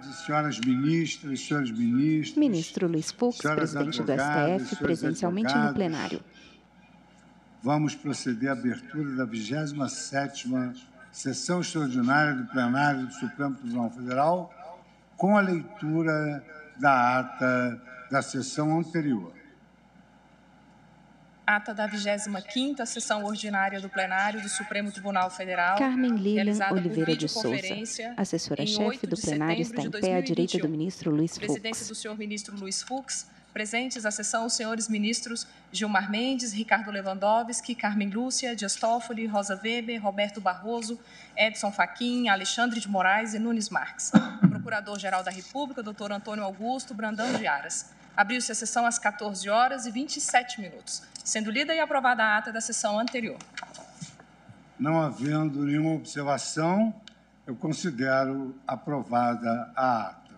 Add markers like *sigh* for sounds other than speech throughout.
Senhoras ministras, senhores ministros. Ministro Luiz Fux, presidente do STF, presencialmente no plenário. Vamos proceder à abertura da 27ª sessão extraordinária do plenário do Supremo Tribunal Federal, com a leitura da ata da sessão anterior. Ata da 25ª sessão ordinária do plenário do Supremo Tribunal Federal. Carmen Lilian Oliveira de Souza, assessora-chefe do plenário, está em pé à direita do ministro Luiz Fux. Presidência do senhor ministro Luiz Fux. Presentes à sessão os senhores ministros Gilmar Mendes, Ricardo Lewandowski, Carmen Lúcia, Dias Toffoli, Rosa Weber, Roberto Barroso, Edson Fachin, Alexandre de Moraes e Nunes Marques. Procurador-Geral da República, doutor Antônio Augusto Brandão de Aras. Abriu-se a sessão às 14 horas e 27 minutos, sendo lida e aprovada a ata da sessão anterior. Não havendo nenhuma observação, eu considero aprovada a ata.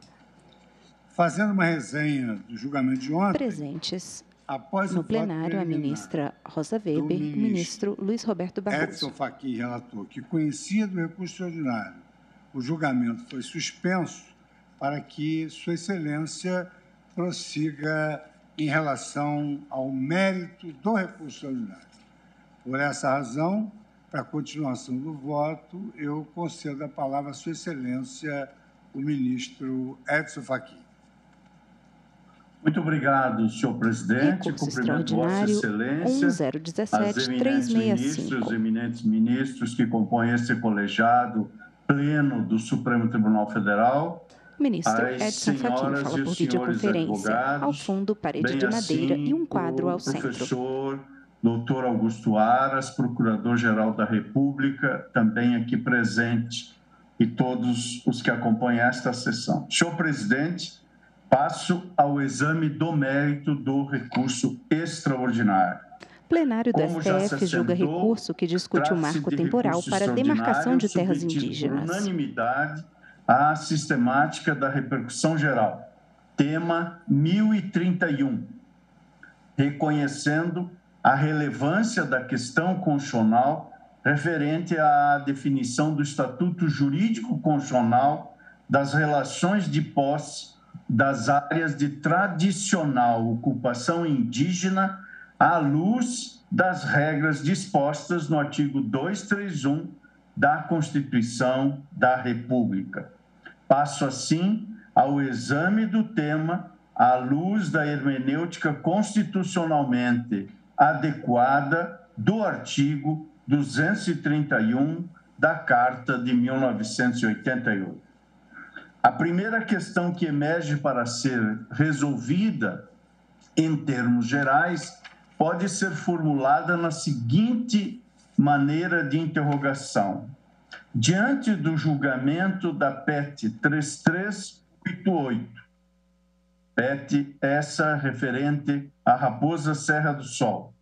Fazendo uma resenha do julgamento de ontem. Presentes. Após no plenário, a ministra Rosa Weber, o ministro, ministro Luiz Roberto Barroso. Edson Fachin relatou que conhecia do recurso extraordinário. O julgamento foi suspenso para que Sua Excelência prossiga em relação ao mérito do recurso extraordinário. Por essa razão, para a continuação do voto, eu concedo a palavra à Sua Excelência, o ministro Edson Fachin. Muito obrigado, senhor presidente. Recurso Cumprimento Vossa Excelência, 1017, as eminentes ministros, eminentes ministros que compõem esse colegiado pleno do Supremo Tribunal Federal. Ministro Edson Fachin fala por videoconferência. Ao fundo, parede de madeira assim, e um quadro ao professor, centro. Professor doutor Augusto Aras, Procurador-Geral da República, também aqui presente, e todos os que acompanham esta sessão. Senhor presidente, Passo ao exame do mérito do recurso extraordinário. Plenário do Como STF julga assentou, recurso que discute o marco temporal para demarcação de terras indígenas. Por unanimidade à sistemática da repercussão geral. Tema 1031. Reconhecendo a relevância da questão constitucional referente à definição do Estatuto Jurídico Constitucional das relações de posse das áreas de tradicional ocupação indígena à luz das regras dispostas no artigo 231 da Constituição da República. Passo assim ao exame do tema à luz da hermenêutica constitucionalmente adequada do artigo 231 da Carta de 1988. A primeira questão que emerge para ser resolvida, em termos gerais, pode ser formulada na seguinte maneira de interrogação. Diante do julgamento da PET 3388, PET essa referente à Raposa Serra do Sol,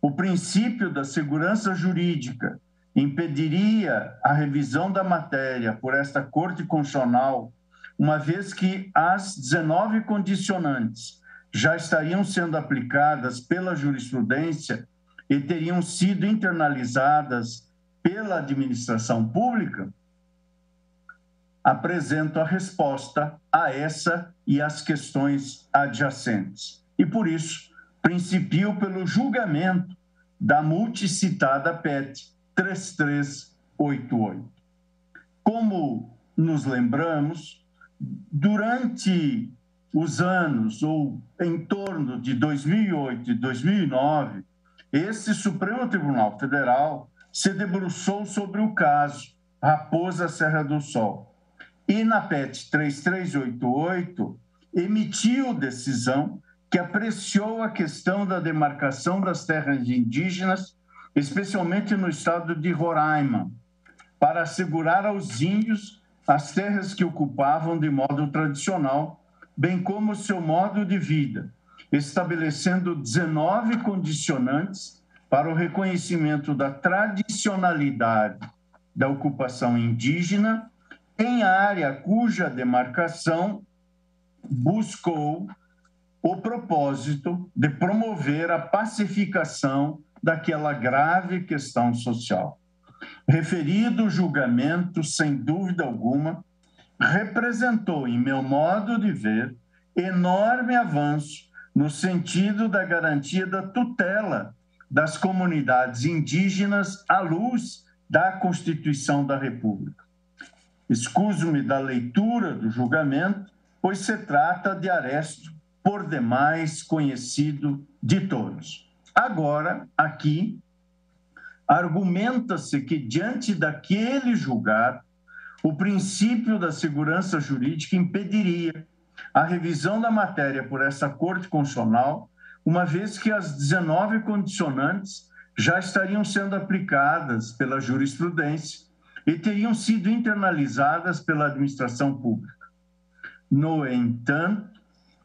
o princípio da segurança jurídica impediria a revisão da matéria por esta Corte Constitucional uma vez que as 19 condicionantes já estariam sendo aplicadas pela jurisprudência e teriam sido internalizadas pela administração pública, apresento a resposta a essa e as questões adjacentes. E por isso, principio pelo julgamento da multicitada PET 3388. Como nos lembramos, durante os anos, ou em torno de 2008 e 2009, esse Supremo Tribunal Federal se debruçou sobre o caso Raposa Serra do Sol. E na PET 3388, emitiu decisão que apreciou a questão da demarcação das terras indígenas, especialmente no estado de Roraima, para assegurar aos índios as terras que ocupavam de modo tradicional, bem como seu modo de vida, estabelecendo 19 condicionantes para o reconhecimento da tradicionalidade da ocupação indígena em área cuja demarcação buscou o propósito de promover a pacificação daquela grave questão social. Referido julgamento, sem dúvida alguma, representou, em meu modo de ver, enorme avanço no sentido da garantia da tutela das comunidades indígenas à luz da Constituição da República. Escuso-me da leitura do julgamento, pois se trata de aresto por demais conhecido de todos. Agora, aqui, argumenta-se que, diante daquele julgado, o princípio da segurança jurídica impediria a revisão da matéria por essa Corte Constitucional, uma vez que as 19 condicionantes já estariam sendo aplicadas pela jurisprudência e teriam sido internalizadas pela administração pública. No entanto,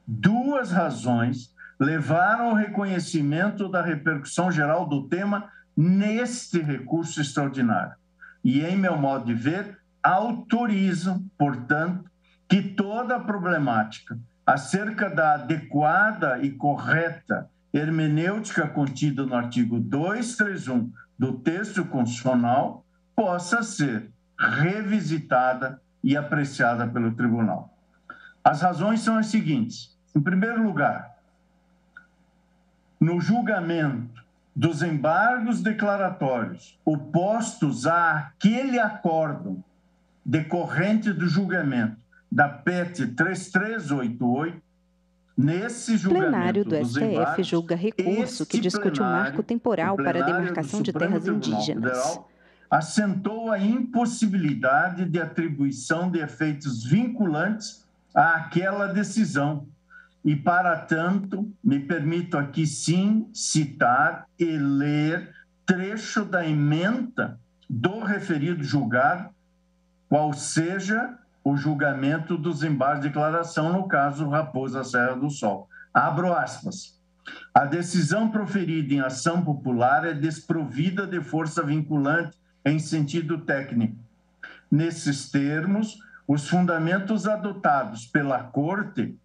duas razões levaram ao reconhecimento da repercussão geral do tema neste recurso extraordinário. E, em meu modo de ver, autorizam, portanto, que toda a problemática acerca da adequada e correta hermenêutica contida no artigo 231 do texto constitucional possa ser revisitada e apreciada pelo tribunal. As razões são as seguintes: em primeiro lugar, no julgamento dos embargos declaratórios opostos àquele acórdão decorrente do julgamento da PET 3388, nesse julgamento plenário do STF embargos, julga recurso que discute o um marco temporal para a demarcação de terras indígenas. Federal, assentou a impossibilidade de atribuição de efeitos vinculantes àquela decisão. E, para tanto, me permito aqui sim citar e ler trecho da emenda do referido julgado qual seja o julgamento dos embargos de declaração no caso Raposa Serra do Sol. Abro aspas. A decisão proferida em ação popular é desprovida de força vinculante em sentido técnico. Nesses termos, os fundamentos adotados pela Corte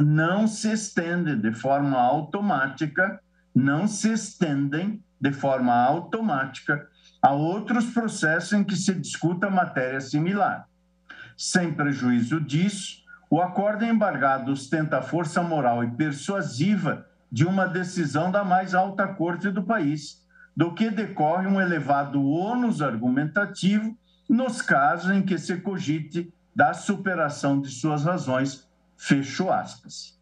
não se estendem de forma automática, não se estendem de forma automática a outros processos em que se discuta matéria similar. Sem prejuízo disso, o acordo embargado ostenta a força moral e persuasiva de uma decisão da mais alta corte do país, do que decorre um elevado ônus argumentativo nos casos em que se cogite da superação de suas razões. Fecho aspas.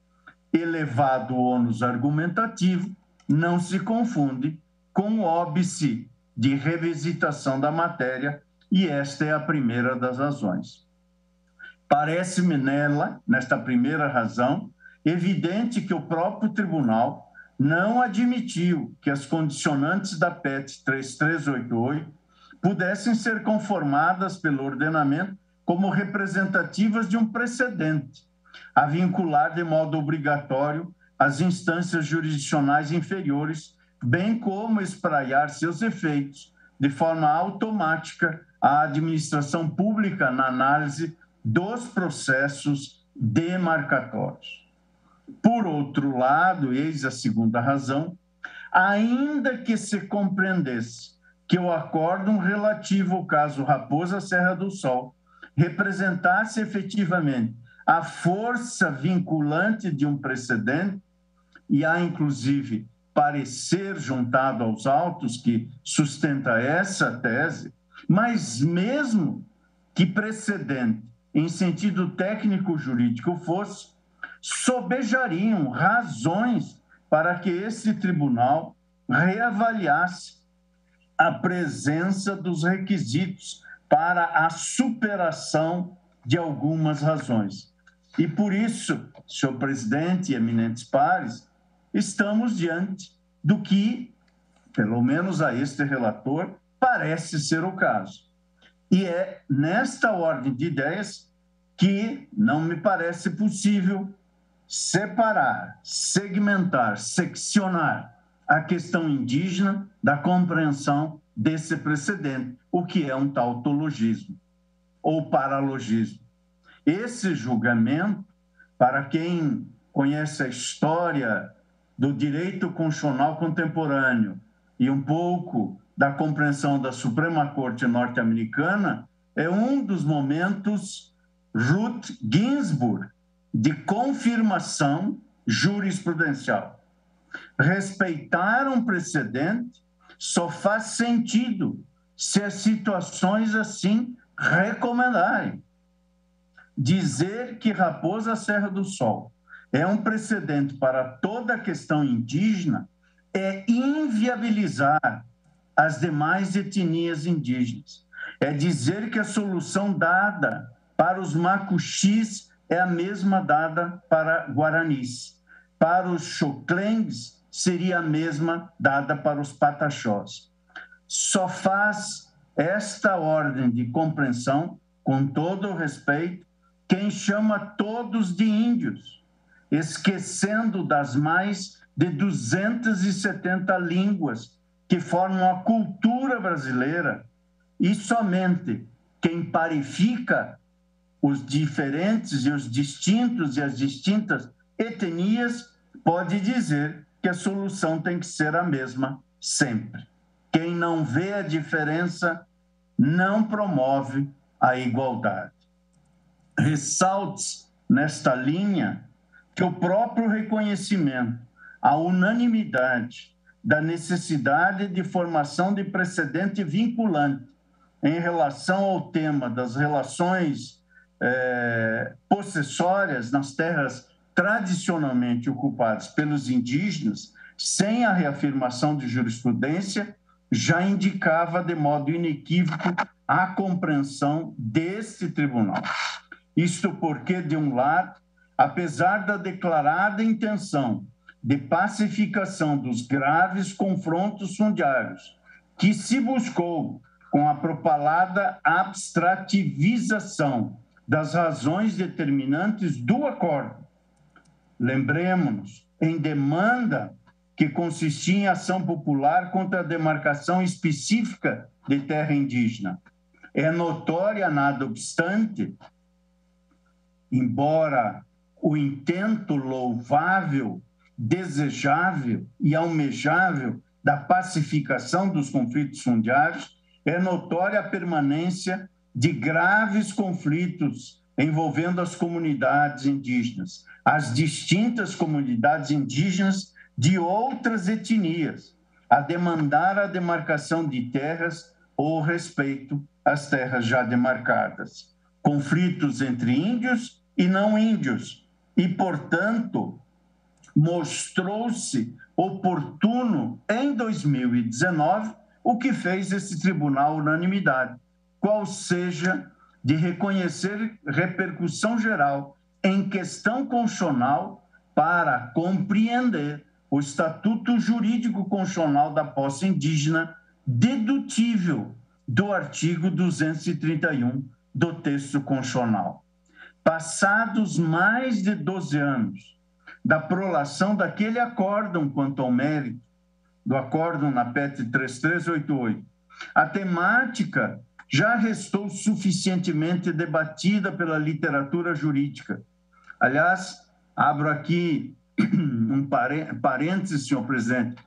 Elevado ônus argumentativo não se confunde com o óbice de revisitação da matéria, e esta é a primeira das razões. Parece-me nela, nesta primeira razão, evidente que o próprio tribunal não admitiu que as condicionantes da PET 3388 pudessem ser conformadas pelo ordenamento como representativas de um precedente, a vincular de modo obrigatório as instâncias jurisdicionais inferiores bem como espraiar seus efeitos de forma automática à administração pública na análise dos processos demarcatórios. Por outro lado, eis a segunda razão, ainda que se compreendesse que o acórdão relativo ao caso Raposa Serra do Sol representasse efetivamente a força vinculante de um precedente, e há inclusive parecer juntado aos autos que sustenta essa tese, mas mesmo que precedente em sentido técnico-jurídico fosse, sobejariam razões para que esse tribunal reavaliasse a presença dos requisitos para a superação de algumas razões. E por isso, senhor presidente e eminentes pares, estamos diante do que, pelo menos a este relator, parece ser o caso. E é nesta ordem de ideias que não me parece possível separar, segmentar, seccionar a questão indígena da compreensão desse precedente, o que é um tautologismo ou paralogismo. Esse julgamento, para quem conhece a história do direito constitucional contemporâneo e um pouco da compreensão da Suprema Corte norte-americana, é um dos momentos Ruth Ginsburg de confirmação jurisprudencial. Respeitar um precedente só faz sentido se as situações assim recomendarem. Dizer que Raposa Serra do Sol é um precedente para toda a questão indígena é inviabilizar as demais etnias indígenas. É dizer que a solução dada para os macuxis é a mesma dada para guaranis. Para os xoclengues, seria a mesma dada para os pataxós. Só faz esta ordem de compreensão, com todo o respeito, quem chama todos de índios, esquecendo das mais de 270 línguas que formam a cultura brasileira e somente quem parifica os diferentes e os distintos e as distintas etnias pode dizer que a solução tem que ser a mesma sempre. Quem não vê a diferença não promove a igualdade. Ressalte nesta linha que o próprio reconhecimento, a unanimidade da necessidade de formação de precedente vinculante em relação ao tema das relações é, possessórias nas terras tradicionalmente ocupadas pelos indígenas, sem a reafirmação de jurisprudência, já indicava de modo inequívoco a compreensão desse tribunal. Isto porque, de um lado, apesar da declarada intenção de pacificação dos graves confrontos fundiários que se buscou com a propalada abstrativização das razões determinantes do acordo. Lembremos-nos, em demanda que consistia em ação popular contra a demarcação específica de terra indígena. É notória, nada obstante, embora o intento louvável, desejável e almejável da pacificação dos conflitos fundiários, é notória a permanência de graves conflitos envolvendo as comunidades indígenas, as distintas comunidades indígenas de outras etnias, a demandar a demarcação de terras ou respeito às terras já demarcadas. Conflitos entre índios e não índios, e, portanto, mostrou-se oportuno em 2019 o que fez esse tribunal unanimidade qual seja de reconhecer repercussão geral em questão constitucional para compreender o estatuto jurídico constitucional da posse indígena dedutível do artigo 231 do texto constitucional. Passados mais de 12 anos da prolação daquele acórdão quanto ao mérito, do acórdão na PET 3388, a temática já restou suficientemente debatida pela literatura jurídica. Aliás, abro aqui *clears throat* um parênteses, senhor presidente,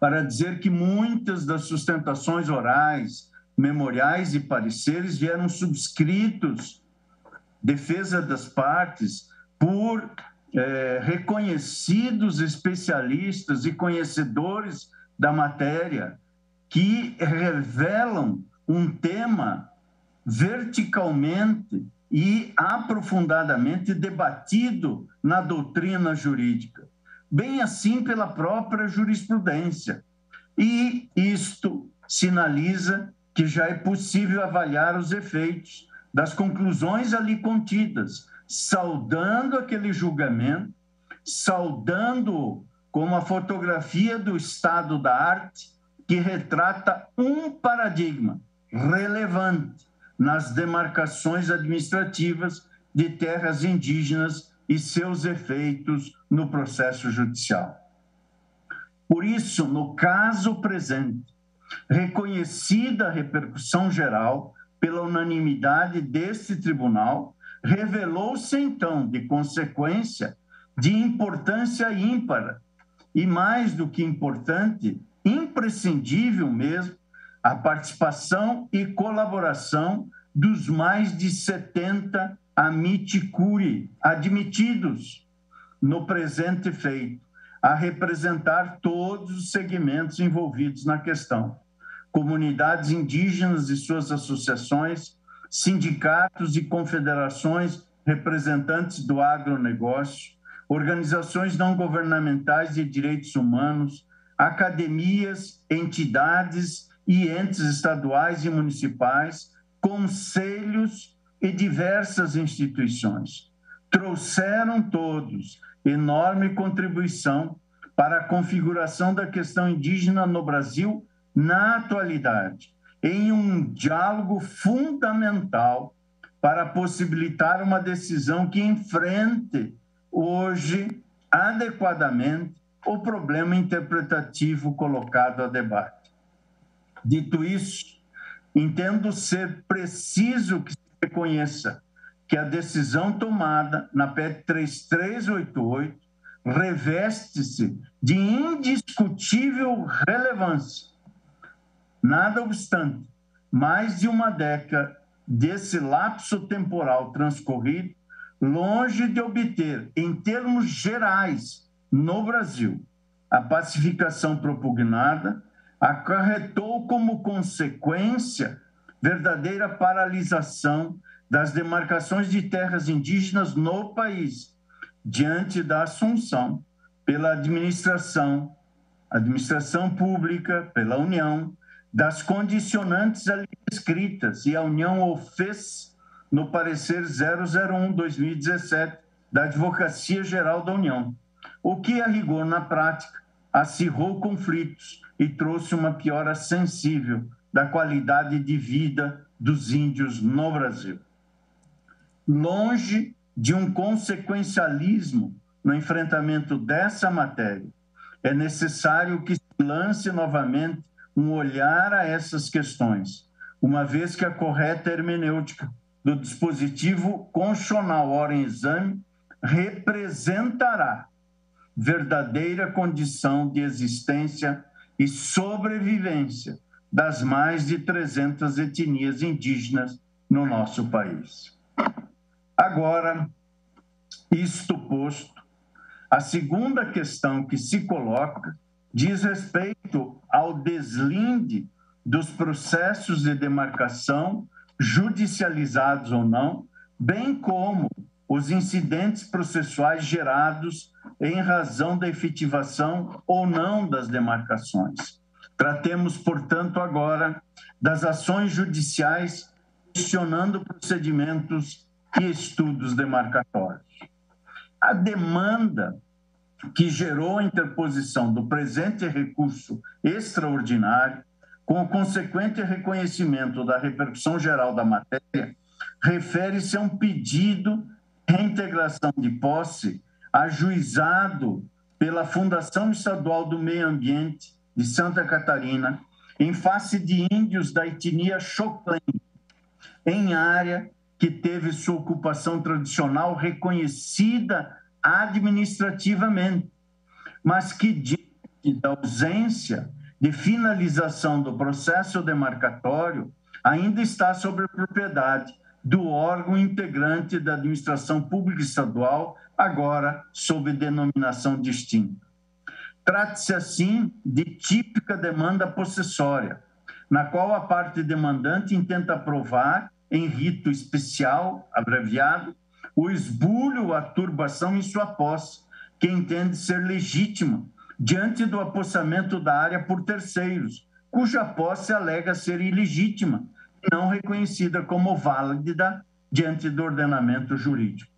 para dizer que muitas das sustentações orais, memoriais e pareceres vieram subscritos, defesa das partes, por é, reconhecidos especialistas e conhecedores da matéria que revelam um tema verticalmente e aprofundadamente debatido na doutrina jurídica, bem assim pela própria jurisprudência. E isto sinaliza que já é possível avaliar os efeitos das conclusões ali contidas, saudando aquele julgamento, saudando como a fotografia do estado da arte que retrata um paradigma relevante nas demarcações administrativas de terras indígenas e seus efeitos no processo judicial. Por isso, no caso presente, reconhecida a repercussão geral pela unanimidade deste tribunal, revelou-se então, de consequência, de importância ímpar e, mais do que importante, imprescindível mesmo, a participação e colaboração dos mais de 70 amiticuri admitidos no presente feito, a representar todos os segmentos envolvidos na questão. Comunidades indígenas e suas associações, sindicatos e confederações representantes do agronegócio, organizações não governamentais de direitos humanos, academias, entidades e entes estaduais e municipais, conselhos e diversas instituições. Trouxeram todos enorme contribuição para a configuração da questão indígena no Brasil na atualidade, em um diálogo fundamental para possibilitar uma decisão que enfrente hoje adequadamente o problema interpretativo colocado a debate. Dito isso, entendo ser preciso que se reconheça que a decisão tomada na PEC 3388 reveste-se de indiscutível relevância. Nada obstante, mais de uma década desse lapso temporal transcorrido, longe de obter, em termos gerais, no Brasil, a pacificação propugnada, acarretou como consequência verdadeira paralisação das demarcações de terras indígenas no país, diante da assunção pela administração, administração pública, pela União, das condicionantes ali escritas, e a União o fez no parecer 001-2017 da Advocacia Geral da União, o que, a rigor, na prática, acirrou conflitos e trouxe uma piora sensível da qualidade de vida dos índios no Brasil longe de um consequencialismo no enfrentamento dessa matéria. É necessário que se lance novamente um olhar a essas questões, uma vez que a correta hermenêutica do dispositivo constitucional ora em exame representará verdadeira condição de existência e sobrevivência das mais de 300 etnias indígenas no nosso país. Agora, isto posto, a segunda questão que se coloca diz respeito ao deslinde dos processos de demarcação, judicializados ou não, bem como os incidentes processuais gerados em razão da efetivação ou não das demarcações. Tratemos, portanto, agora das ações judiciais questionando procedimentos e estudos demarcatórios. A demanda que gerou a interposição do presente recurso extraordinário, com o consequente reconhecimento da repercussão geral da matéria, refere-se a um pedido de reintegração de posse ajuizado pela Fundação Estadual do Meio Ambiente de Santa Catarina, em face de índios da etnia Choclen, em área que teve sua ocupação tradicional reconhecida administrativamente, mas que, diante da ausência de finalização do processo demarcatório, ainda está sobre a propriedade do órgão integrante da administração pública estadual, agora sob denominação distinta. Trata-se, assim, de típica demanda possessória, na qual a parte demandante intenta provar em rito especial, abreviado, o esbulho, a turbação em sua posse, que entende ser legítima, diante do apossamento da área por terceiros, cuja posse alega ser ilegítima, não reconhecida como válida diante do ordenamento jurídico.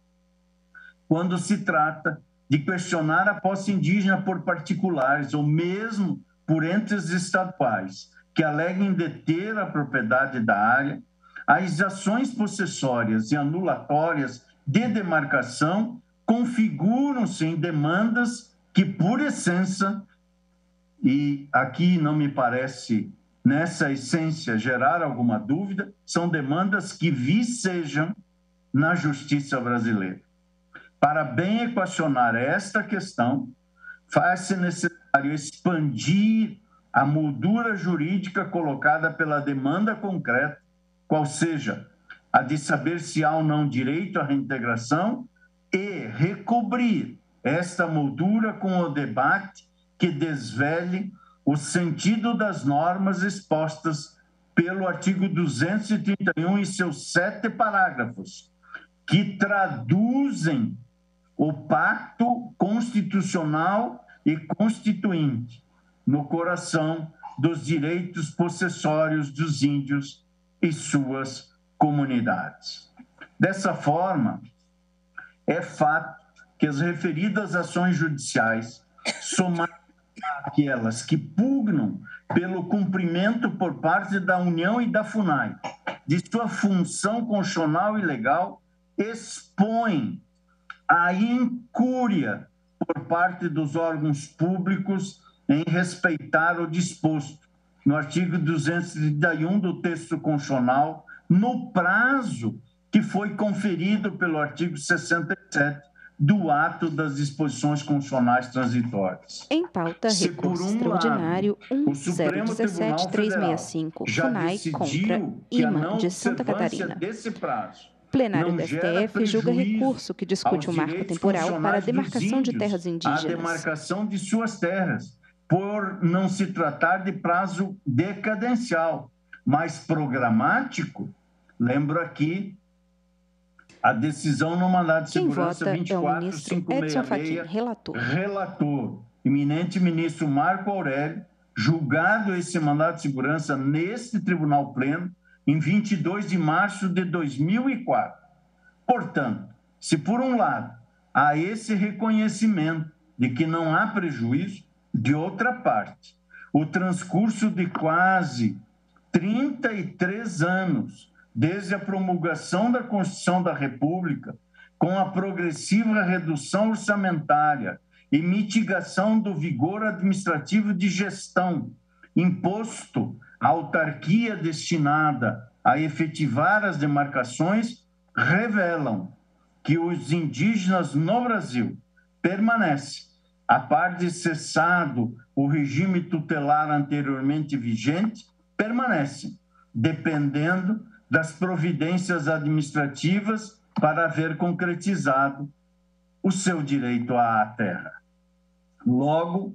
Quando se trata de questionar a posse indígena por particulares ou mesmo por entes estaduais que aleguem deter a propriedade da área, as ações possessórias e anulatórias de demarcação configuram-se em demandas que, por essência, e aqui não me parece nessa essência gerar alguma dúvida, são demandas que vicejam na justiça brasileira. Para bem equacionar esta questão, faz-se necessário expandir a moldura jurídica colocada pela demanda concreta qual seja a de saber se há ou não direito à reintegração e recobrir esta moldura com o debate que desvele o sentido das normas expostas pelo artigo 231 e seus sete parágrafos, que traduzem o pacto constitucional e constituinte no coração dos direitos possessórios dos índios e suas comunidades. Dessa forma, é fato que as referidas ações judiciais, somadas àquelas que pugnam pelo cumprimento por parte da União e da FUNAI de sua função constitucional e legal, expõem a incúria por parte dos órgãos públicos em respeitar o disposto no artigo 231 do texto constitucional, no prazo que foi conferido pelo artigo 67 do ato das disposições constitucionais transitórias. Em pauta, Se recurso um extraordinário 1017365, FUNAI contra IMA de Santa Catarina. Prazo, plenário do STF julga recurso que discute o marco temporal para a demarcação de terras indígenas. A demarcação de suas terras, por não se tratar de prazo decadencial, mas programático. Lembro aqui a decisão no mandato de Quem segurança vota 24, é relator. Relator, eminente ministro Marco Aurélio, julgado esse mandato de segurança neste tribunal pleno em 22 de março de 2004. Portanto, se por um lado há esse reconhecimento de que não há prejuízo, de outra parte, o transcurso de quase 33 anos desde a promulgação da Constituição da República, com a progressiva redução orçamentária e mitigação do vigor administrativo de gestão imposto à autarquia destinada a efetivar as demarcações, revelam que os indígenas no Brasil permanecem, a par de cessado o regime tutelar anteriormente vigente, permanecem, dependendo das providências administrativas para haver concretizado o seu direito à terra. Logo,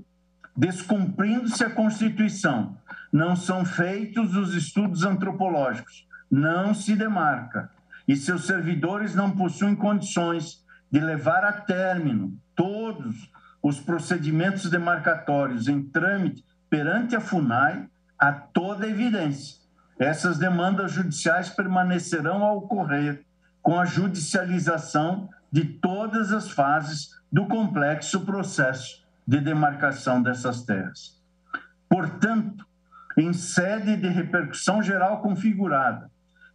descumprindo-se a Constituição, não são feitos os estudos antropológicos, não se demarca, e seus servidores não possuem condições de levar a término todos os procedimentos demarcatórios em trâmite perante a FUNAI, a toda evidência essas demandas judiciais permanecerão a ocorrer com a judicialização de todas as fases do complexo processo de demarcação dessas terras. Portanto, em sede de repercussão geral configurada,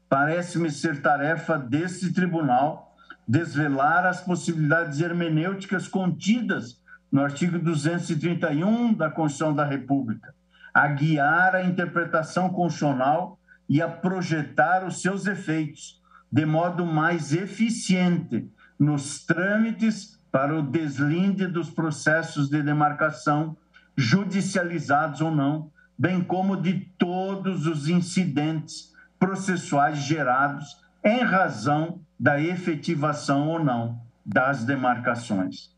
parece-me ser tarefa deste tribunal desvelar as possibilidades hermenêuticas contidas no artigo 231 da Constituição da República, a guiar a interpretação constitucional e a projetar os seus efeitos de modo mais eficiente nos trâmites para o deslinde dos processos de demarcação, judicializados ou não, bem como de todos os incidentes processuais gerados em razão da efetivação ou não das demarcações.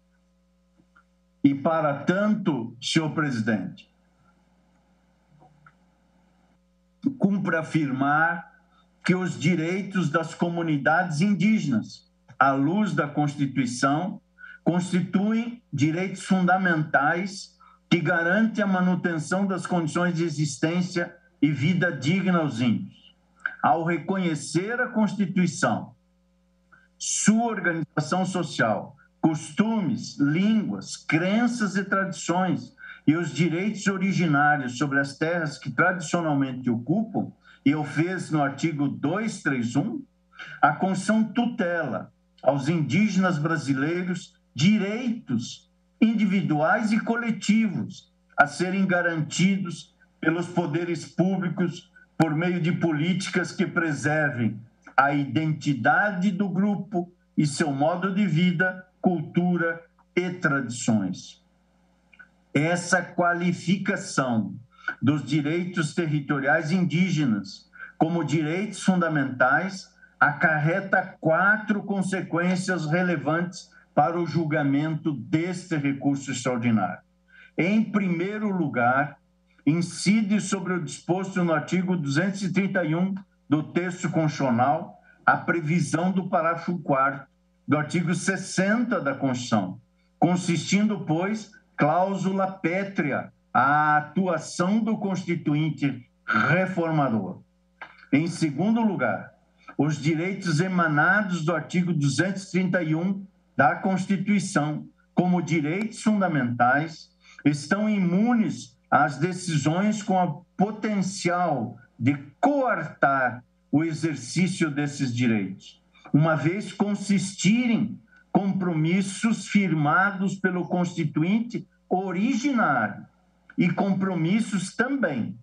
E para tanto, senhor presidente, cumpre afirmar que os direitos das comunidades indígenas, à luz da Constituição, constituem direitos fundamentais que garantem a manutenção das condições de existência e vida digna aos índios. Ao reconhecer a Constituição, sua organização social, costumes, línguas, crenças e tradições e os direitos originários sobre as terras que tradicionalmente ocupam, e eu fiz no artigo 231, a Constituição tutela aos indígenas brasileiros direitos individuais e coletivos a serem garantidos pelos poderes públicos por meio de políticas que preservem a identidade do grupo e seu modo de vida, cultura e tradições essa qualificação dos direitos territoriais indígenas como direitos fundamentais acarreta quatro consequências relevantes para o julgamento deste recurso extraordinário. Em primeiro lugar, incide sobre o disposto no artigo 231 do texto constitucional a previsão do parágrafo 4 do artigo 60 da Constituição, consistindo, pois, cláusula pétrea à atuação do constituinte reformador. Em segundo lugar, os direitos emanados do artigo 231 da Constituição, como direitos fundamentais, estão imunes às decisões com a potencial de coartar o exercício desses direitos, uma vez consistirem compromissos firmados pelo constituinte originário e compromissos também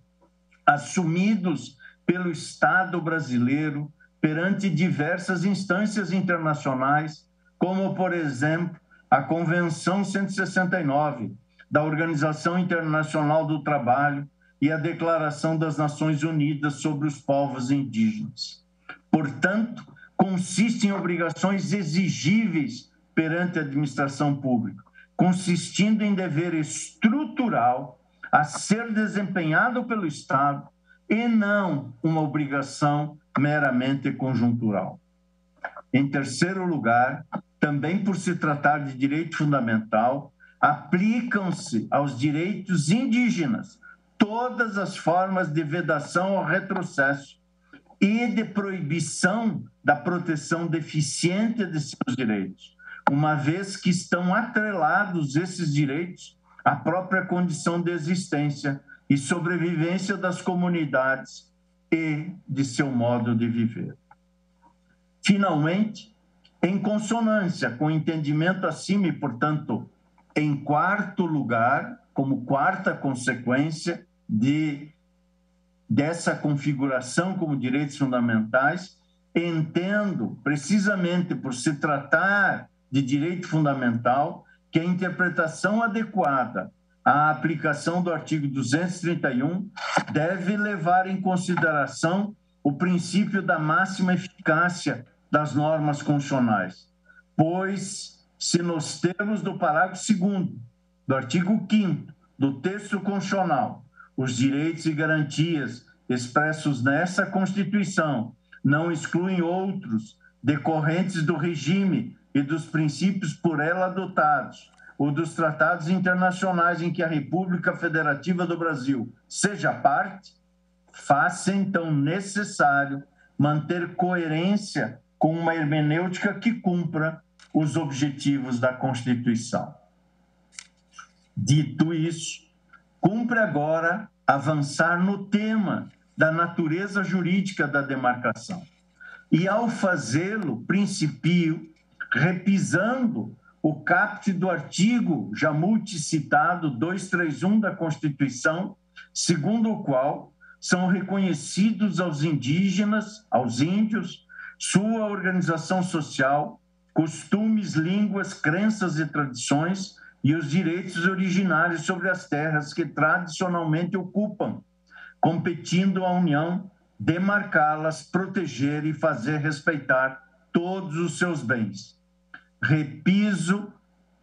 assumidos pelo Estado brasileiro perante diversas instâncias internacionais, como, por exemplo, a Convenção 169 da Organização Internacional do Trabalho e a Declaração das Nações Unidas sobre os Povos Indígenas. Portanto, consiste em obrigações exigíveis perante a administração pública, consistindo em dever estrutural a ser desempenhado pelo Estado e não uma obrigação meramente conjuntural. Em terceiro lugar, também por se tratar de direito fundamental, aplicam-se aos direitos indígenas todas as formas de vedação ao retrocesso e de proibição da proteção deficiente de seus direitos, uma vez que estão atrelados esses direitos à própria condição de existência e sobrevivência das comunidades e de seu modo de viver. Finalmente, em consonância com o entendimento acima e, portanto, em quarto lugar, como quarta consequência de dessa configuração como direitos fundamentais, entendo, precisamente por se tratar de direito fundamental, que a interpretação adequada à aplicação do artigo 231 deve levar em consideração o princípio da máxima eficácia das normas constitucionais, pois, se nos termos do parágrafo 2 do artigo 5 do texto constitucional, os direitos e garantias expressos nessa Constituição não excluem outros decorrentes do regime e dos princípios por ela adotados, ou dos tratados internacionais em que a República Federativa do Brasil seja parte, faça então necessário manter coerência com uma hermenêutica que cumpra os objetivos da Constituição. Dito isso, cumpre agora avançar no tema da natureza jurídica da demarcação. E, ao fazê-lo, principio repisando o caput do artigo já multicitado 231 da Constituição, segundo o qual são reconhecidos aos indígenas, aos índios, sua organização social, costumes, línguas, crenças e tradições e os direitos originários sobre as terras que tradicionalmente ocupam, competindo à União demarcá-las, proteger e fazer respeitar todos os seus bens. Repiso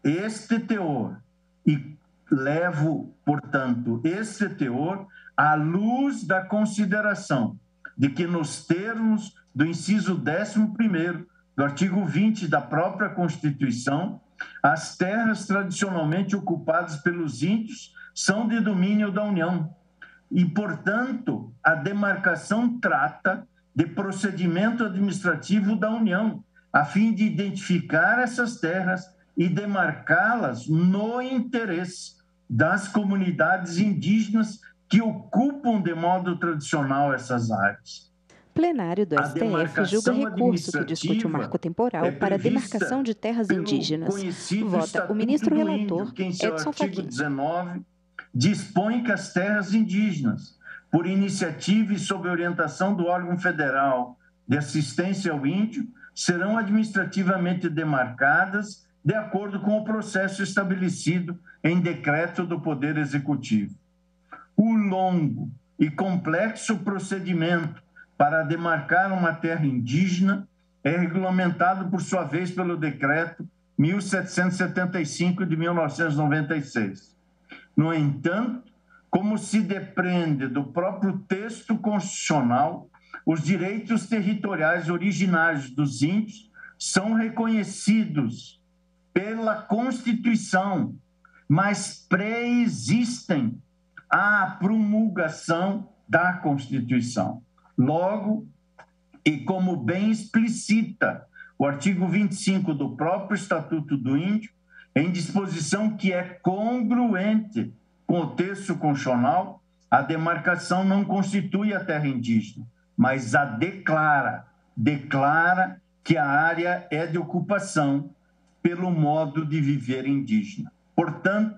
este teor e levo, portanto, este teor à luz da consideração de que, nos termos do inciso 11 do artigo 20 da própria Constituição, as terras tradicionalmente ocupadas pelos índios são de domínio da União. E, portanto, a demarcação trata de procedimento administrativo da União, a fim de identificar essas terras e demarcá-las no interesse das comunidades indígenas que ocupam de modo tradicional essas áreas. Plenário do STF julga recurso que discute o marco temporal é para a demarcação de terras indígenas. Vota o ministro relator que em seu Edson artigo 19 dispõe que as terras indígenas, por iniciativa e sob orientação do órgão federal de assistência ao índio, serão administrativamente demarcadas de acordo com o processo estabelecido em decreto do Poder Executivo. O longo e complexo procedimento para demarcar uma terra indígena é regulamentado, por sua vez, pelo decreto 1775 de 1996. No entanto, como se depreende do próprio texto constitucional, os direitos territoriais originários dos índios são reconhecidos pela Constituição, mas pré-existem à promulgação da Constituição. Logo, e como bem explicita o artigo 25 do próprio Estatuto do Índio, em disposição que é congruente com o texto constitucional, a demarcação não constitui a terra indígena, mas a declara, declara que a área é de ocupação pelo modo de viver indígena. Portanto,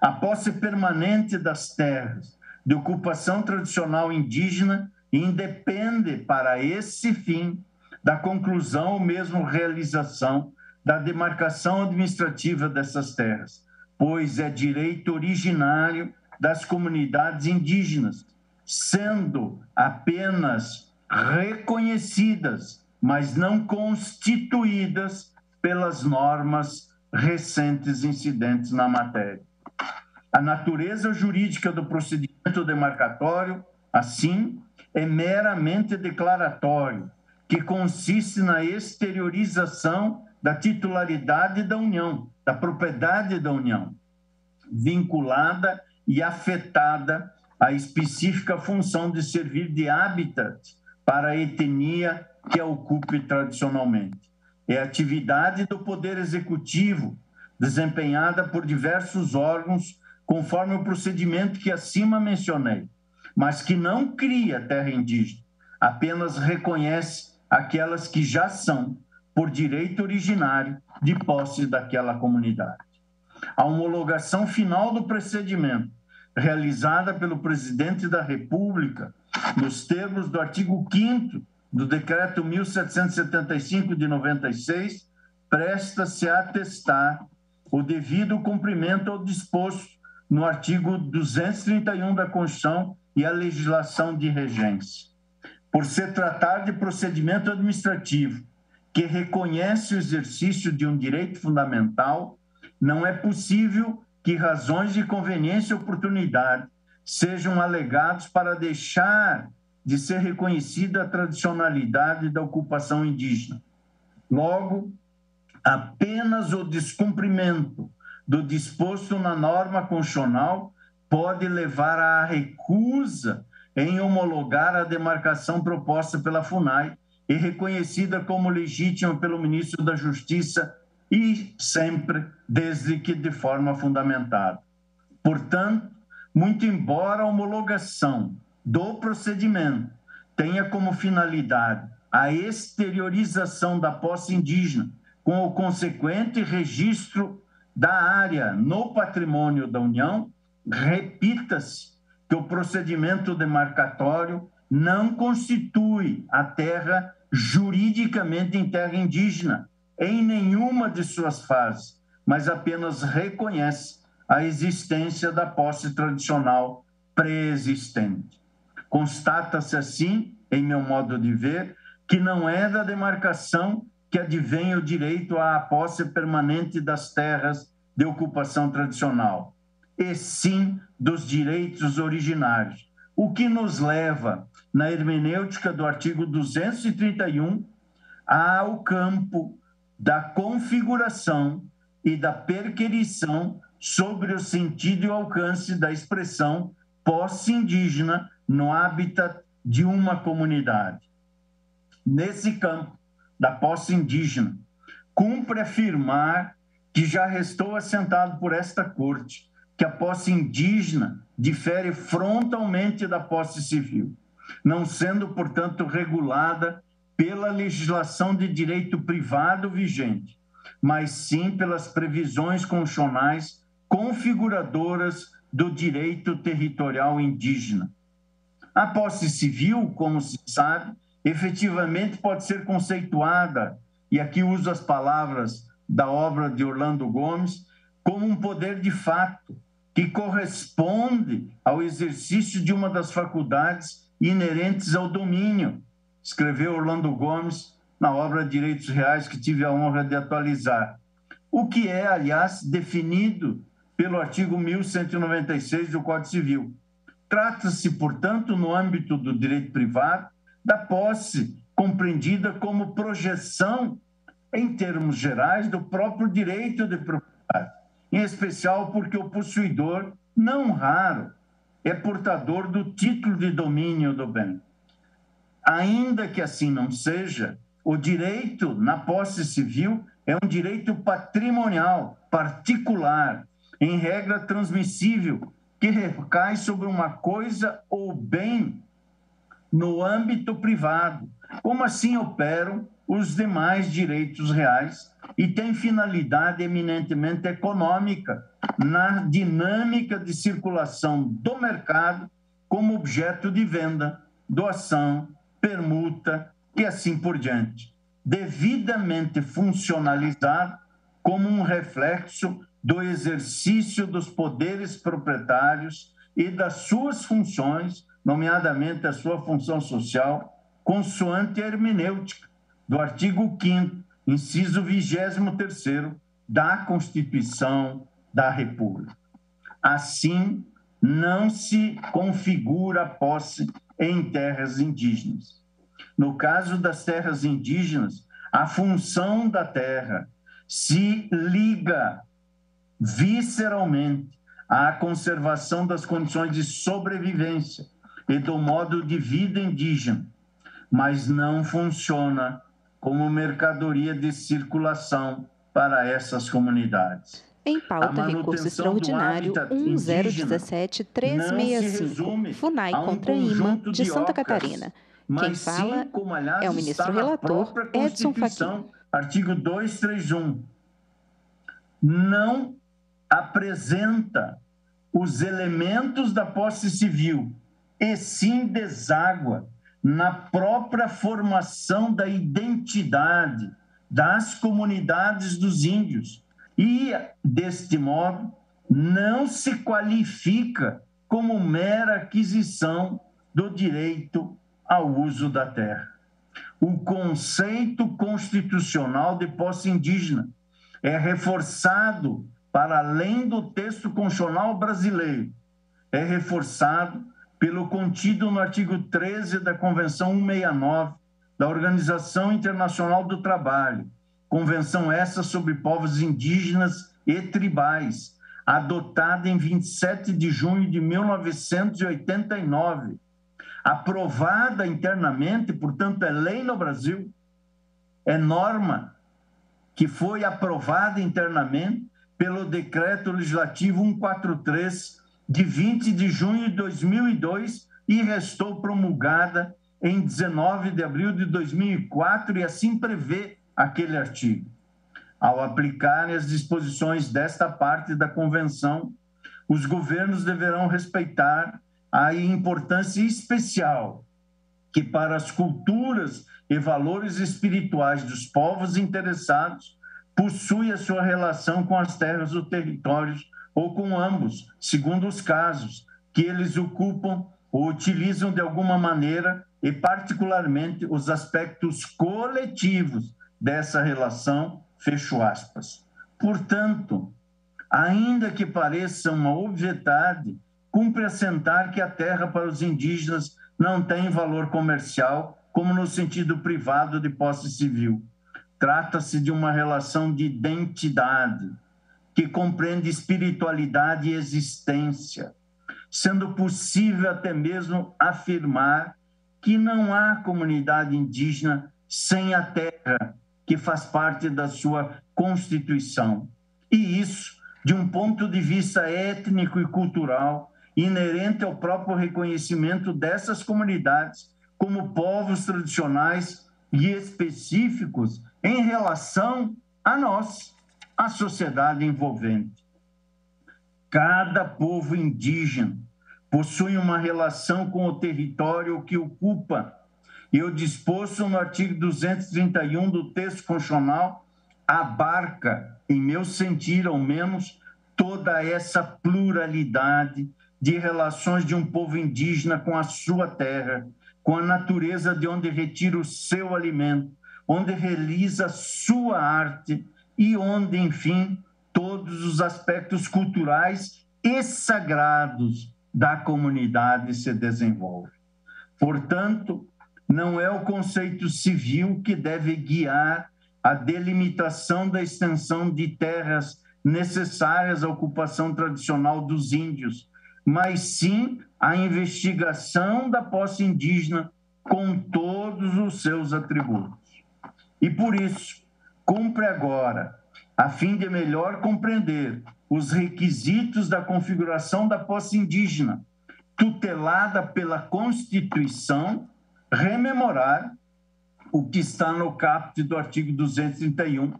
a posse permanente das terras de ocupação tradicional indígena independe para esse fim da conclusão ou mesmo realização da demarcação administrativa dessas terras, pois é direito originário das comunidades indígenas, sendo apenas reconhecidas, mas não constituídas pelas normas recentes incidentes na matéria. A natureza jurídica do procedimento demarcatório, assim, é meramente declaratório, que consiste na exteriorização da titularidade da União, da propriedade da União, vinculada e afetada à específica função de servir de habitat para a etnia que a ocupe tradicionalmente. É atividade do Poder Executivo, desempenhada por diversos órgãos, conforme o procedimento que acima mencionei, mas que não cria terra indígena, apenas reconhece aquelas que já são, por direito originário, de posse daquela comunidade. A homologação final do procedimento, realizada pelo presidente da República, nos termos do artigo 5 do Decreto 1775 de 96, presta-se a atestar o devido cumprimento ao disposto no artigo 231 da Constituição e a legislação de regência. Por se tratar de procedimento administrativo que reconhece o exercício de um direito fundamental, não é possível que razões de conveniência e oportunidade sejam alegados para deixar de ser reconhecida a tradicionalidade da ocupação indígena. Logo, apenas o descumprimento do disposto na norma constitucional pode levar à recusa em homologar a demarcação proposta pela FUNAI e reconhecida como legítima pelo ministro da Justiça e sempre desde que de forma fundamentada. Portanto, muito embora a homologação do procedimento tenha como finalidade a exteriorização da posse indígena com o consequente registro da área no patrimônio da União, repita-se que o procedimento demarcatório não constitui a terra juridicamente em terra indígena em nenhuma de suas fases, mas apenas reconhece a existência da posse tradicional pré-existente. Constata-se assim, em meu modo de ver, que não é da demarcação que advém o direito à posse permanente das terras de ocupação tradicional, e sim dos direitos originários, o que nos leva, na hermenêutica do artigo 231, ao campo da configuração e da perquirição sobre o sentido e o alcance da expressão posse indígena no habitat de uma comunidade. Nesse campo da posse indígena, cumpre afirmar que já restou assentado por esta corte que a posse indígena difere frontalmente da posse civil, não sendo, portanto, regulada pela legislação de direito privado vigente, mas sim pelas previsões constitucionais configuradoras do direito territorial indígena. A posse civil, como se sabe, efetivamente pode ser conceituada, e aqui uso as palavras da obra de Orlando Gomes, como um poder de fato, que corresponde ao exercício de uma das faculdades inerentes ao domínio, escreveu Orlando Gomes na obra Direitos Reais, que tive a honra de atualizar. O que é, aliás, definido pelo artigo 1196 do Código Civil. Trata-se, portanto, no âmbito do direito privado, da posse compreendida como projeção, em termos gerais, do próprio direito de propriedade, em especial porque o possuidor, não raro, é portador do título de domínio do bem. Ainda que assim não seja, o direito na posse civil é um direito patrimonial, particular, em regra transmissível, que recai sobre uma coisa ou bem no âmbito privado. Como assim operam os demais direitos reais e tem finalidade eminentemente econômica na dinâmica de circulação do mercado como objeto de venda, doação, permuta e assim por diante, devidamente funcionalizado como um reflexo do exercício dos poderes proprietários e das suas funções, nomeadamente a sua função social, consoante a hermenêutica do artigo 5 inciso 23 da Constituição da República. Assim, não se configura posse em terras indígenas. No caso das terras indígenas, a função da terra se liga visceralmente à conservação das condições de sobrevivência e do modo de vida indígena, mas não funciona como mercadoria de circulação para essas comunidades. Em pauta, recurso extraordinário 1017-365, FUNAI contra IMA, de Santa Catarina. Quem fala sim, como, aliás, é o ministro relator Edson Fachin. Artigo 231. Não apresenta os elementos da posse civil e sim deságua na própria formação da identidade das comunidades dos índios e, deste modo, não se qualifica como mera aquisição do direito ao uso da terra. O conceito constitucional de posse indígena é reforçado para além do texto constitucional brasileiro, é reforçado pelo contido no artigo 13 da Convenção 169 da Organização Internacional do Trabalho, convenção essa sobre povos indígenas e tribais, adotada em 27 de junho de 1989, aprovada internamente, portanto, é lei no Brasil, é norma que foi aprovada internamente pelo Decreto Legislativo 143 de 20 de junho de 2002 e restou promulgada em 19 de abril de 2004 e assim prevê aquele artigo. Ao aplicarem as disposições desta parte da convenção, os governos deverão respeitar a importância especial que para as culturas e valores espirituais dos povos interessados possui a sua relação com as terras ou territórios ou com ambos, segundo os casos, que eles ocupam ou utilizam de alguma maneira, e particularmente os aspectos coletivos dessa relação, fecho aspas. Portanto, ainda que pareça uma obviedade, cumpre assentar que a terra para os indígenas não tem valor comercial, como no sentido privado de posse civil. Trata-se de uma relação de identidade, que compreende espiritualidade e existência, sendo possível até mesmo afirmar que não há comunidade indígena sem a terra, que faz parte da sua constituição. E isso, de um ponto de vista étnico e cultural, inerente ao próprio reconhecimento dessas comunidades como povos tradicionais e específicos em relação a nós a sociedade envolvente. Cada povo indígena possui uma relação com o território que ocupa, e o disposto no artigo 231 do texto constitucional abarca, em meu sentir ao menos, toda essa pluralidade de relações de um povo indígena com a sua terra, com a natureza de onde retira o seu alimento, onde realiza sua arte e onde, enfim, todos os aspectos culturais e sagrados da comunidade se desenvolvem. Portanto, não é o conceito civil que deve guiar a delimitação da extensão de terras necessárias à ocupação tradicional dos índios, mas sim a investigação da posse indígena com todos os seus atributos. E por isso, cumpre agora, a fim de melhor compreender os requisitos da configuração da posse indígena, tutelada pela Constituição, rememorar o que está no caput do artigo 231,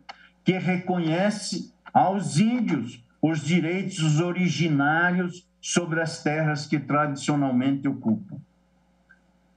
que reconhece aos índios os direitos originários sobre as terras que tradicionalmente ocupam.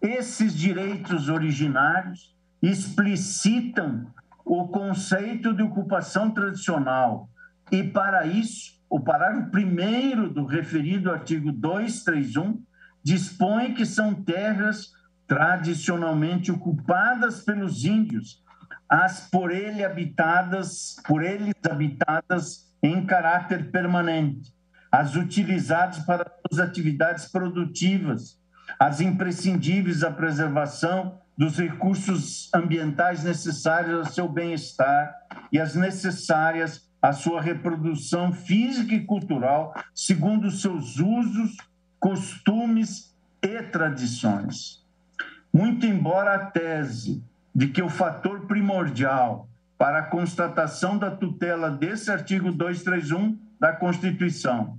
Esses direitos originários explicitam o conceito de ocupação tradicional. E, para isso, o parágrafo 1 do referido artigo 231 dispõe que são terras tradicionalmente ocupadas pelos índios, as por ele habitadas, por eles habitadas em caráter permanente, as utilizadas para as atividades produtivas, as imprescindíveis à preservação dos recursos ambientais necessários ao seu bem-estar e as necessárias à sua reprodução física e cultural, segundo seus usos, costumes e tradições. Muito embora a tese de que o fator primordial para a constatação da tutela desse artigo 231 da Constituição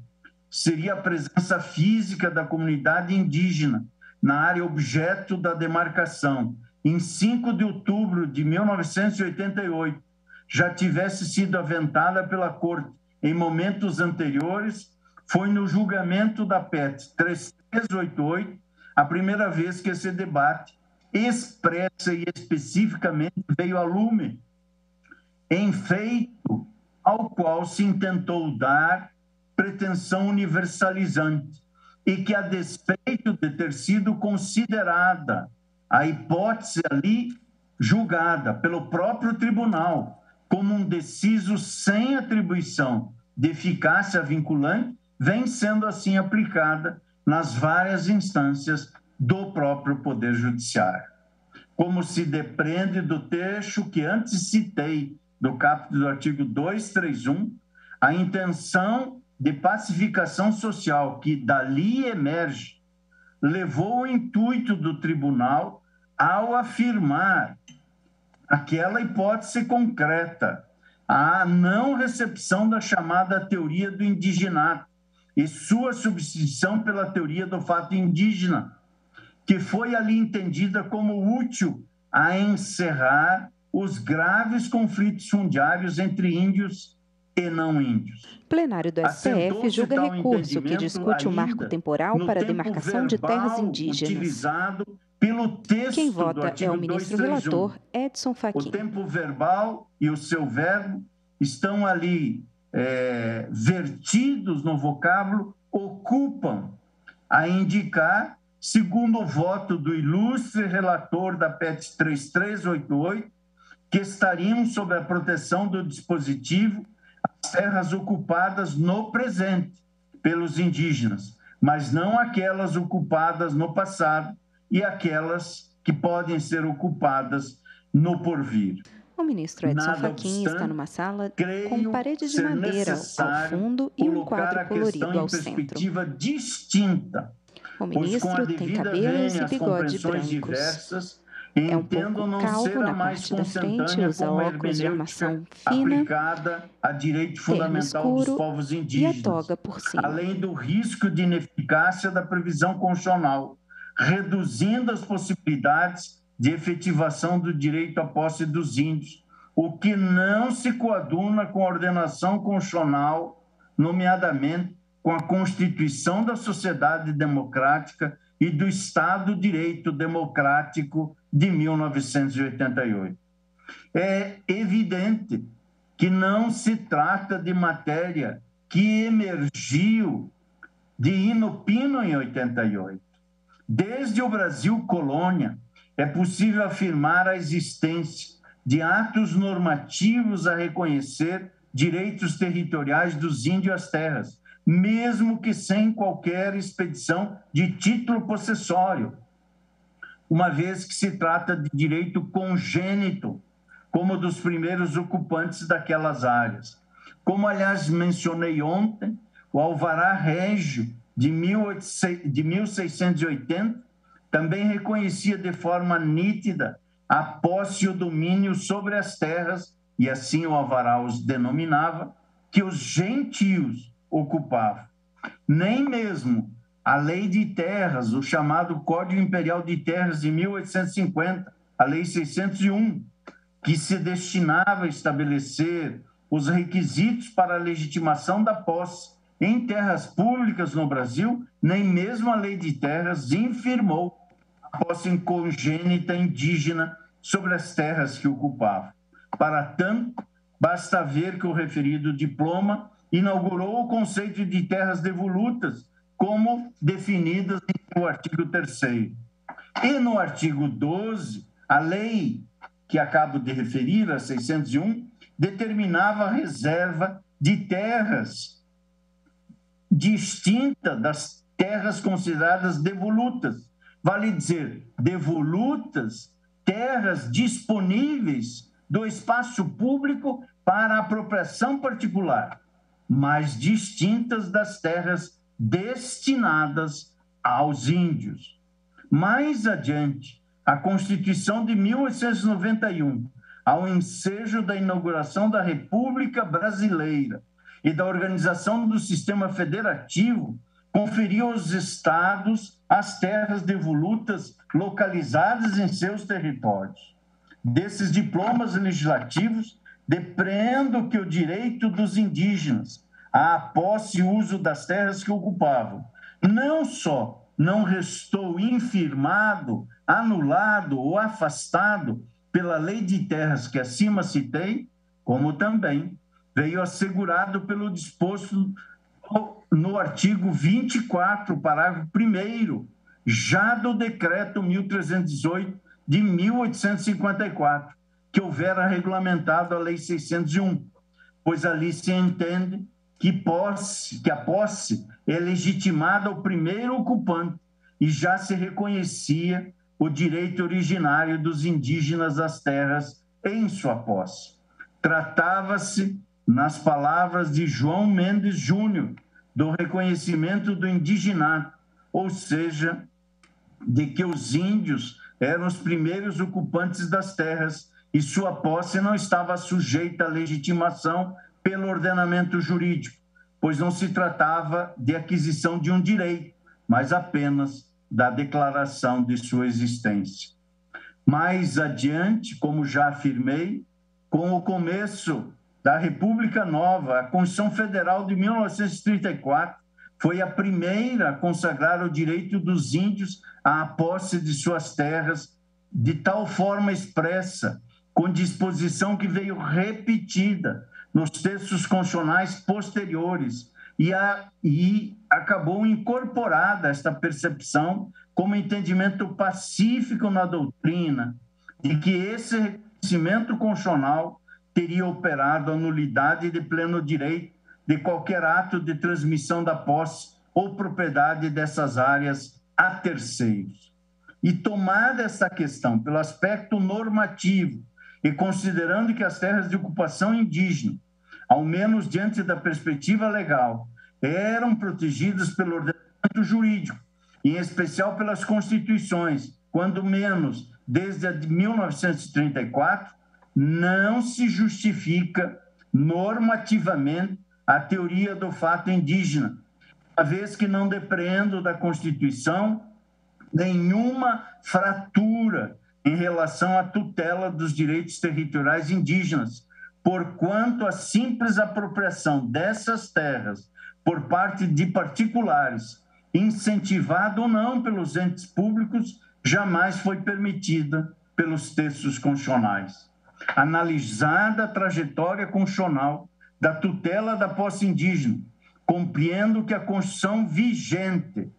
seria a presença física da comunidade indígena na área objeto da demarcação, em 5 de outubro de 1988, já tivesse sido aventada pela Corte em momentos anteriores, foi no julgamento da PET 3388 a primeira vez que esse debate expressa e especificamente veio a lume, em feito ao qual se intentou dar pretensão universalizante e que, a despeito de ter sido considerada a hipótese ali julgada pelo próprio tribunal como um deciso sem atribuição de eficácia vinculante, vem sendo assim aplicada nas várias instâncias do próprio Poder Judiciário. Como se depreende do trecho que antes citei, do capítulo do artigo 231, a intenção de pacificação social que dali emerge levou o intuito do tribunal ao afirmar aquela hipótese concreta, a não recepção da chamada teoria do indigenato e sua substituição pela teoria do fato indígena, que foi ali entendida como útil a encerrar os graves conflitos fundiários entre índios e não índios. Plenário do STF julga recurso que discute o marco temporal para a demarcação de terras indígenas. Quem vota é o ministro relator Edson Fachin. O tempo verbal e o seu verbo estão ali é, vertidos no vocábulo, ocupam a indicar, segundo o voto do ilustre relator da PET 3388, que estariam sob a proteção do dispositivo terras ocupadas no presente pelos indígenas, mas não aquelas ocupadas no passado e aquelas que podem ser ocupadas no porvir. O ministro Edson Fachin está numa sala com paredes de madeira ao fundo e um quadro colorido ao centro. Distinta, o ministro tem cabelos e bigode brancos. É um pouco calvo na parte da frente, usa óculos de armação fina, a direito fundamental escuro dos povos indígenas, e a toga por cima. além do risco de ineficácia da previsão constitucional, reduzindo as possibilidades de efetivação do direito à posse dos índios, o que não se coaduna com a ordenação constitucional, nomeadamente com a Constituição da Sociedade Democrática e do Estado de Direito Democrático de 1988. É evidente que não se trata de matéria que emergiu de inopino em 88, Desde o Brasil colônia, é possível afirmar a existência de atos normativos a reconhecer direitos territoriais dos índios às terras, mesmo que sem qualquer expedição de título possessório, uma vez que se trata de direito congênito, como dos primeiros ocupantes daquelas áreas. Como, aliás, mencionei ontem, o Alvará Régio de, 1680 também reconhecia de forma nítida a posse e o domínio sobre as terras, e assim o Alvará os denominava, que os gentios ocupavam. Nem mesmo a Lei de Terras, o chamado Código Imperial de Terras de 1850, a Lei 601, que se destinava a estabelecer os requisitos para a legitimação da posse em terras públicas no Brasil, nem mesmo a Lei de Terras infirmou a posse congênita indígena sobre as terras que ocupava. Para tanto, basta ver que o referido diploma inaugurou o conceito de terras devolutas, como definidas no artigo 3. E no artigo 12, a lei que acabo de referir, a 601, determinava a reserva de terras distinta das terras consideradas devolutas. Vale dizer, devolutas, terras disponíveis do espaço público para apropriação particular, mas distintas das terras destinadas aos índios. Mais adiante, a Constituição de 1891, ao ensejo da inauguração da República Brasileira e da organização do sistema federativo, conferiu aos estados as terras devolutas localizadas em seus territórios. Desses diplomas legislativos, depreendo que o direito dos indígenas à posse e uso das terras que ocupavam. Não só não restou infirmado, anulado ou afastado pela lei de terras que acima citei, como também veio assegurado pelo disposto no artigo 24, parágrafo 1 já do decreto 1318 de 1854, que houvera regulamentado a lei 601, pois ali se entende que, posse, que a posse é legitimada ao primeiro ocupante e já se reconhecia o direito originário dos indígenas às terras em sua posse. Tratava-se, nas palavras de João Mendes Júnior, do reconhecimento do indigenato, ou seja, de que os índios eram os primeiros ocupantes das terras e sua posse não estava sujeita à legitimação pelo ordenamento jurídico, pois não se tratava de aquisição de um direito, mas apenas da declaração de sua existência. Mais adiante, como já afirmei, com o começo da República Nova, a Constituição Federal de 1934 foi a primeira a consagrar o direito dos índios à posse de suas terras de tal forma expressa, com disposição que veio repetida nos textos constitucionais posteriores e, a, e acabou incorporada esta percepção como entendimento pacífico na doutrina de que esse reconhecimento constitucional teria operado a nulidade de pleno direito de qualquer ato de transmissão da posse ou propriedade dessas áreas a terceiros. E tomada essa questão pelo aspecto normativo e considerando que as terras de ocupação indígena, ao menos diante da perspectiva legal, eram protegidas pelo ordenamento jurídico, em especial pelas constituições, quando menos desde a de 1934, não se justifica normativamente a teoria do fato indígena, uma vez que não depreendo da Constituição nenhuma fratura em relação à tutela dos direitos territoriais indígenas, porquanto a simples apropriação dessas terras por parte de particulares, incentivada ou não pelos entes públicos, jamais foi permitida pelos textos constitucionais. Analisada a trajetória constitucional da tutela da posse indígena, compreendo que a Constituição vigente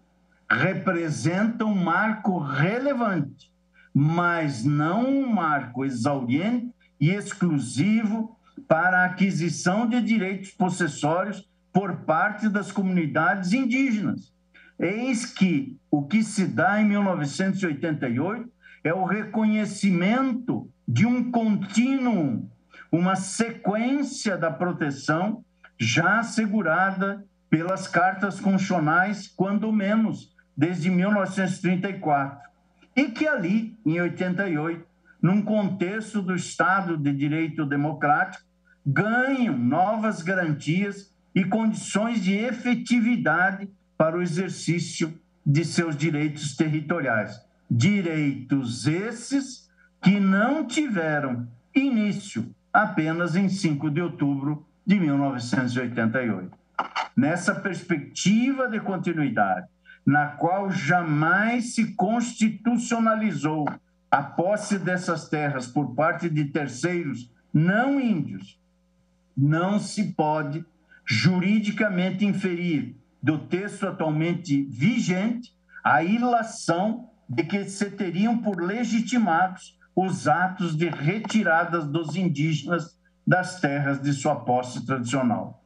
representa um marco relevante, mas não um marco exauriente e exclusivo para a aquisição de direitos possessórios por parte das comunidades indígenas. Eis que o que se dá em 1988 é o reconhecimento de um contínuo, uma sequência da proteção já assegurada pelas cartas constitucionais, quando menos, desde 1934. E que ali, em 88, num contexto do Estado de Direito Democrático, ganham novas garantias e condições de efetividade para o exercício de seus direitos territoriais. Direitos esses que não tiveram início apenas em 5 de outubro de 1988. Nessa perspectiva de continuidade, na qual jamais se constitucionalizou a posse dessas terras por parte de terceiros não índios, não se pode juridicamente inferir do texto atualmente vigente a ilação de que se teriam por legitimados os atos de retiradas dos indígenas das terras de sua posse tradicional.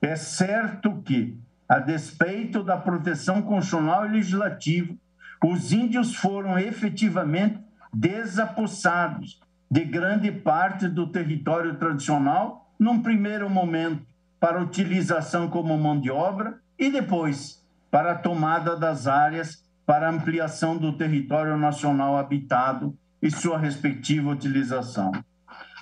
É certo que, a despeito da proteção constitucional e legislativa, os índios foram efetivamente desapossados de grande parte do território tradicional, num primeiro momento para utilização como mão de obra e depois para a tomada das áreas para ampliação do território nacional habitado e sua respectiva utilização.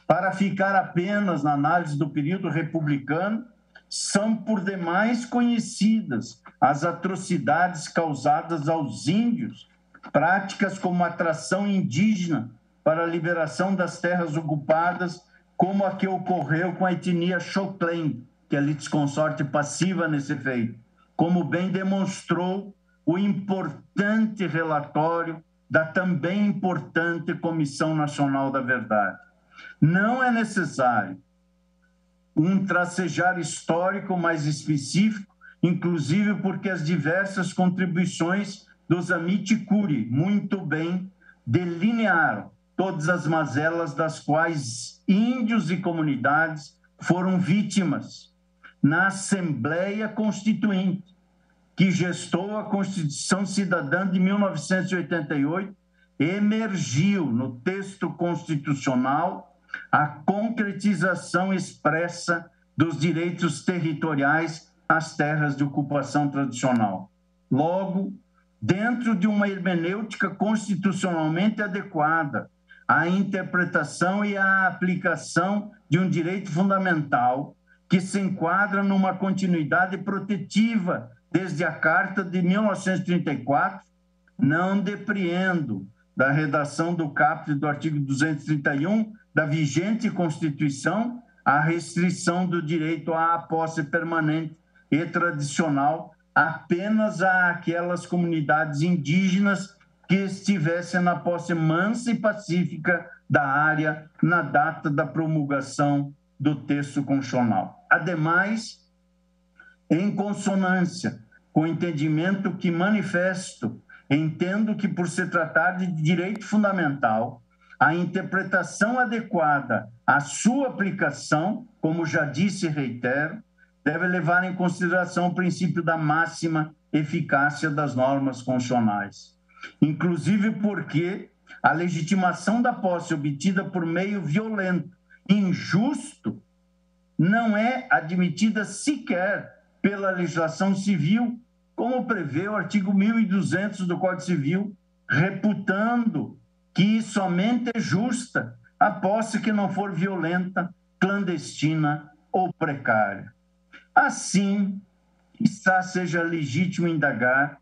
Para ficar apenas na análise do período republicano, são por demais conhecidas as atrocidades causadas aos índios, práticas como atração indígena para a liberação das terras ocupadas, como a que ocorreu com a etnia Choclen, que é litisconsorte passiva nesse feito, como bem demonstrou o importante relatório da também importante Comissão Nacional da Verdade. Não é necessário um tracejar histórico mais específico, inclusive porque as diversas contribuições dos Amit Curi muito bem delinearam todas as mazelas das quais índios e comunidades foram vítimas na Assembleia Constituinte, que gestou a Constituição Cidadã de 1988, emergiu no texto constitucional a concretização expressa dos direitos territoriais às terras de ocupação tradicional. Logo, dentro de uma hermenêutica constitucionalmente adequada à interpretação e à aplicação de um direito fundamental que se enquadra numa continuidade protetiva desde a Carta de 1934, não depreendo da redação do caput do artigo 231 da vigente Constituição a restrição do direito à posse permanente e tradicional apenas àquelas comunidades indígenas que estivessem na posse mansa e pacífica da área na data da promulgação do texto constitucional. Ademais, em consonância com o entendimento que manifesto, entendo que, por se tratar de direito fundamental, a interpretação adequada à sua aplicação, como já disse e reitero, deve levar em consideração o princípio da máxima eficácia das normas constitucionais. Inclusive porque a legitimação da posse obtida por meio violento, injusto, não é admitida sequer pela legislação civil, como prevê o artigo 1200 do Código Civil, reputando que somente é justa a posse que não for violenta, clandestina ou precária. Assim, está seja legítimo indagar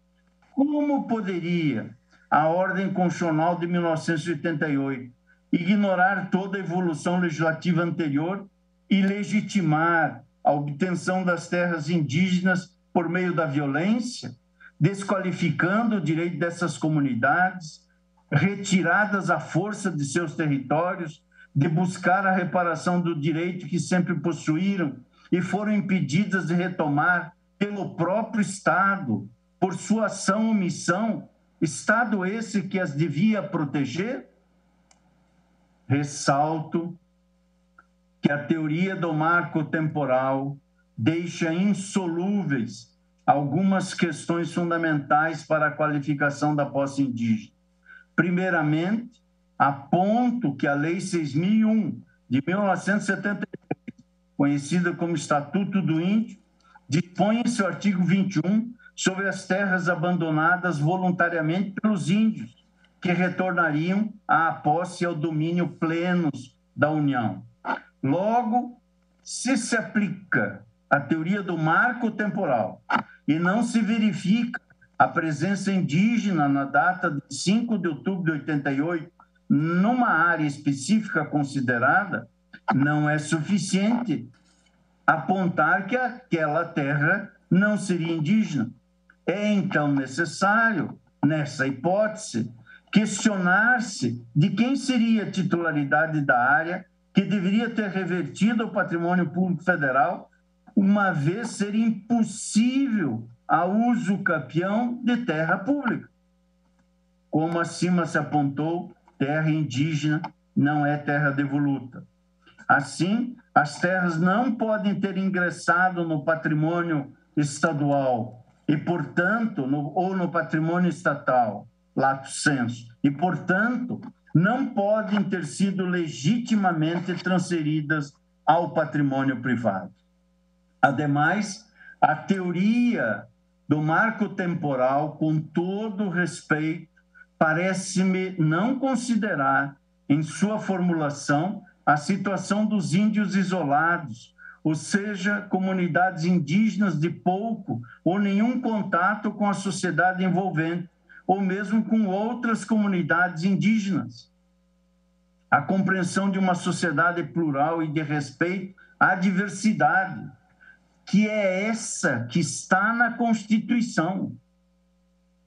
como poderia a ordem constitucional de 1988 ignorar toda a evolução legislativa anterior e legitimar a obtenção das terras indígenas por meio da violência, desqualificando o direito dessas comunidades, retiradas à força de seus territórios, de buscar a reparação do direito que sempre possuíram e foram impedidas de retomar pelo próprio Estado, por sua ação ou missão, Estado esse que as devia proteger? Ressalto que a teoria do marco temporal deixa insolúveis algumas questões fundamentais para a qualificação da posse indígena. Primeiramente, aponto que a Lei 6001 de 1973, conhecida como Estatuto do Índio, dispõe em seu artigo 21 sobre as terras abandonadas voluntariamente pelos índios, que retornariam à posse e ao domínio plenos da União. Logo, se se aplica a teoria do marco temporal e não se verifica a presença indígena na data de 5 de outubro de 88 numa área específica considerada, não é suficiente apontar que aquela terra não seria indígena. É então necessário, nessa hipótese, questionar-se de quem seria a titularidade da área que deveria ter revertido ao patrimônio público federal, uma vez ser impossível a uso capião de terra pública. Como acima se apontou, terra indígena não é terra devoluta. Assim, as terras não podem ter ingressado no patrimônio estadual e, portanto, no, ou no patrimônio estatal, lato sensu, e, portanto, não podem ter sido legitimamente transferidas ao patrimônio privado. Ademais, a teoria do marco temporal, com todo respeito, parece-me não considerar em sua formulação a situação dos índios isolados, ou seja, comunidades indígenas de pouco ou nenhum contato com a sociedade envolvente, ou mesmo com outras comunidades indígenas. A compreensão de uma sociedade plural e de respeito à diversidade, que é essa que está na Constituição.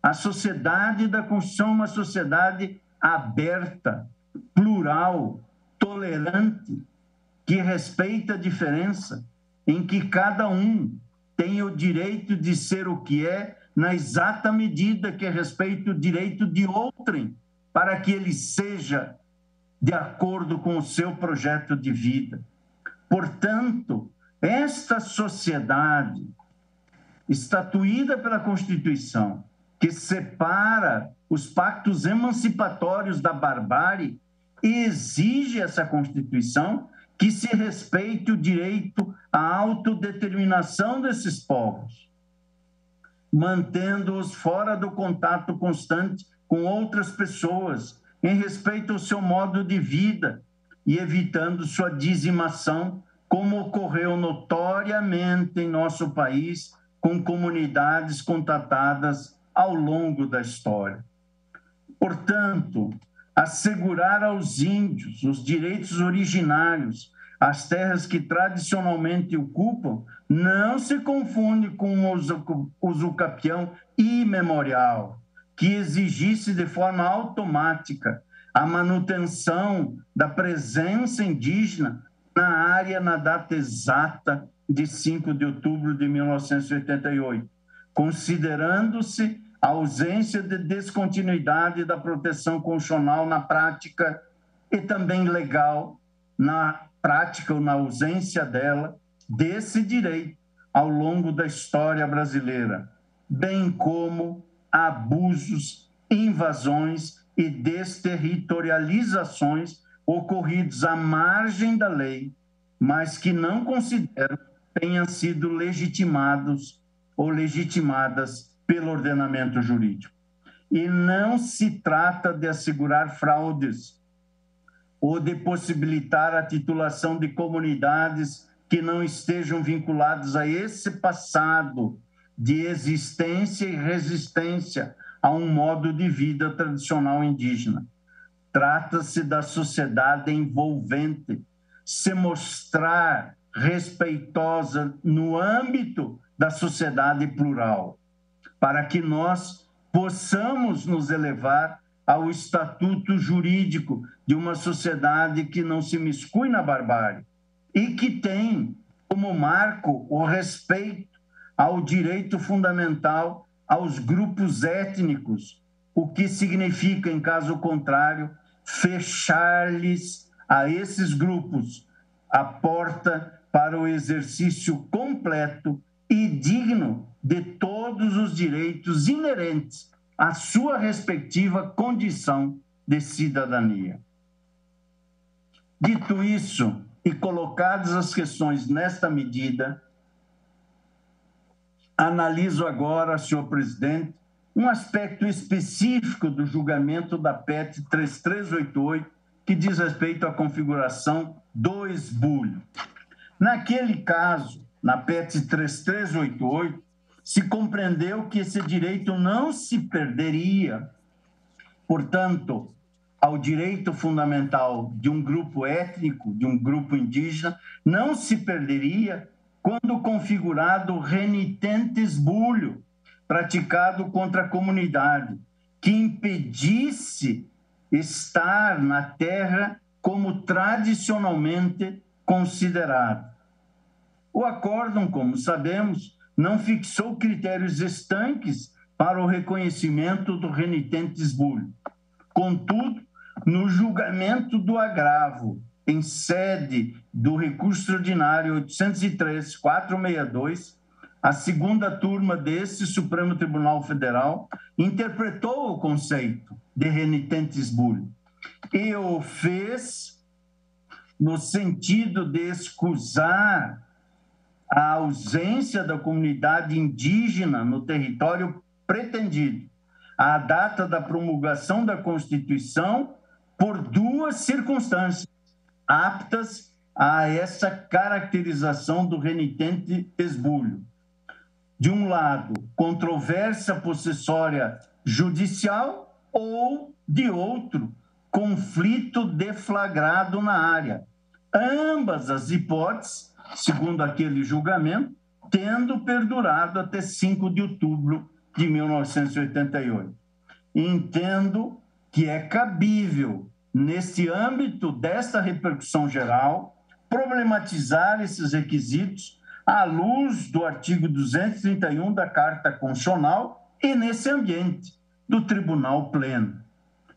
A sociedade da Constituição é uma sociedade aberta, plural, tolerante, que respeita a diferença, em que cada um tem o direito de ser o que é na exata medida que respeita o direito de outrem, para que ele seja de acordo com o seu projeto de vida. Portanto, esta sociedade estatuída pela Constituição, que separa os pactos emancipatórios da barbárie, exige essa Constituição que se respeite o direito à autodeterminação desses povos mantendo-os fora do contato constante com outras pessoas, em respeito ao seu modo de vida e evitando sua dizimação, como ocorreu notoriamente em nosso país com comunidades contatadas ao longo da história. Portanto, assegurar aos índios os direitos originários as terras que tradicionalmente ocupam não se confunde com o usucapião imemorial, que exigisse de forma automática a manutenção da presença indígena na área na data exata de 5 de outubro de 1988, considerando-se a ausência de descontinuidade da proteção constitucional na prática e também legal na prática ou na ausência dela, desse direito ao longo da história brasileira, bem como abusos, invasões e desterritorializações ocorridos à margem da lei, mas que não considero tenham sido legitimados ou legitimadas pelo ordenamento jurídico. E não se trata de assegurar fraudes ou de possibilitar a titulação de comunidades que não estejam vinculadas a esse passado de existência e resistência a um modo de vida tradicional indígena. Trata-se da sociedade envolvente. Se mostrar respeitosa no âmbito da sociedade plural, para que nós possamos nos elevar ao estatuto jurídico de uma sociedade que não se miscui na barbárie e que tem como marco o respeito ao direito fundamental aos grupos étnicos, o que significa, em caso contrário, fechar-lhes a esses grupos a porta para o exercício completo e digno de todos os direitos inerentes à sua respectiva condição de cidadania. Dito isso, e colocadas as questões nesta medida, analiso agora, senhor presidente, um aspecto específico do julgamento da PET 3388, que diz respeito à configuração do esbulho. Naquele caso, na PET 3388, se compreendeu que esse direito não se perderia. Portanto, ao direito fundamental de um grupo étnico, de um grupo indígena, não se perderia quando configurado renitente esbulho praticado contra a comunidade, que impedisse estar na terra como tradicionalmente considerado. O acórdão, como sabemos, não fixou critérios estanques para o reconhecimento do renitente esbulho. Contudo, no julgamento do agravo, em sede do recurso extraordinário 803-462, a segunda turma desse Supremo Tribunal Federal interpretou o conceito de renitente esbulho e o fez no sentido de excusar a ausência da comunidade indígena no território pretendido, à data da promulgação da Constituição, por duas circunstâncias aptas a essa caracterização do renitente esbulho. De um lado, controvérsia possessória judicial, ou, de outro, conflito deflagrado na área. Ambas as hipóteses segundo aquele julgamento, tendo perdurado até 5 de outubro de 1988. Entendo que é cabível, nesse âmbito desta repercussão geral, problematizar esses requisitos à luz do artigo 231 da Carta Constitucional e nesse ambiente do Tribunal Pleno.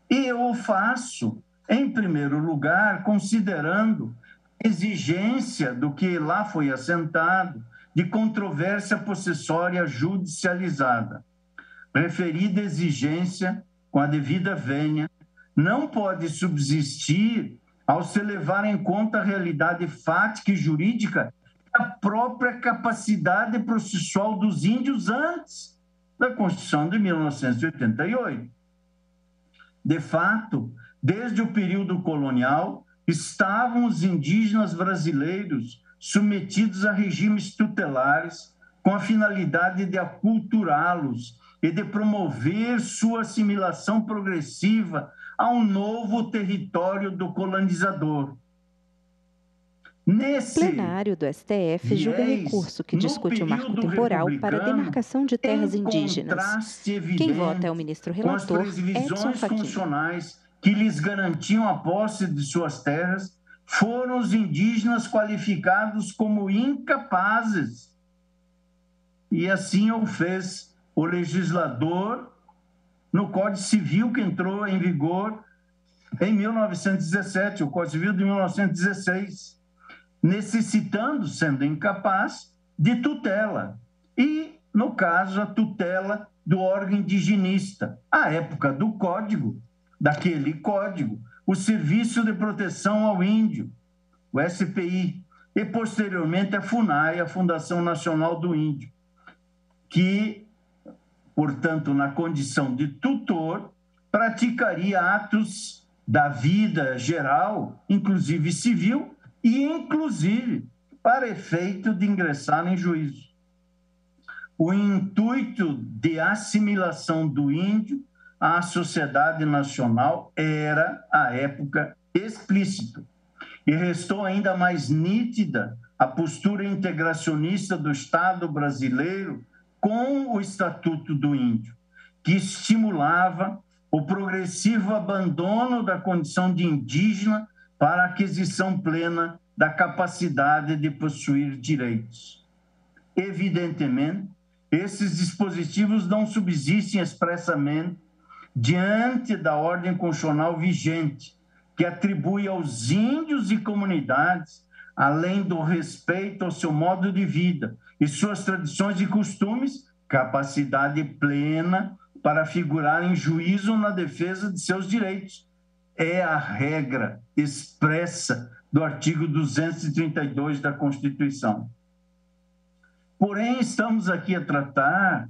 E eu o faço, em primeiro lugar, considerando exigência do que lá foi assentado de controvérsia possessória judicializada. Referida exigência, com a devida vênia, não pode subsistir ao se levar em conta a realidade fática e jurídica da própria capacidade processual dos índios antes da Constituição de 1988. De fato, desde o período colonial, estavam os indígenas brasileiros submetidos a regimes tutelares com a finalidade de aculturá-los e de promover sua assimilação progressiva a um novo território do colonizador. Nesse plenário do STF julga recurso que discute o marco temporal para a demarcação de terras indígenas. Quem vota é o ministro relator Edson Fachin que lhes garantiam a posse de suas terras foram os indígenas qualificados como incapazes. E assim o fez o legislador no Código Civil que entrou em vigor em 1917, o Código Civil de 1916, necessitando, sendo incapaz, de tutela. E, no caso, a tutela do órgão indigenista. À época do Código, daquele código o Serviço de Proteção ao Índio, o SPI, e posteriormente a FUNAI, a Fundação Nacional do Índio, que, portanto, na condição de tutor, praticaria atos da vida geral, inclusive civil, e inclusive para efeito de ingressar em juízo. O intuito de assimilação do índio à sociedade nacional era, à época, explícito. E restou ainda mais nítida a postura integracionista do Estado brasileiro com o Estatuto do Índio, que estimulava o progressivo abandono da condição de indígena para a aquisição plena da capacidade de possuir direitos. Evidentemente esses dispositivos não subsistem expressamente diante da ordem constitucional vigente, que atribui aos índios e comunidades, além do respeito ao seu modo de vida e suas tradições e costumes, capacidade plena para figurar em juízo na defesa de seus direitos. É a regra expressa do artigo 232 da Constituição. Porém, estamos aqui a tratar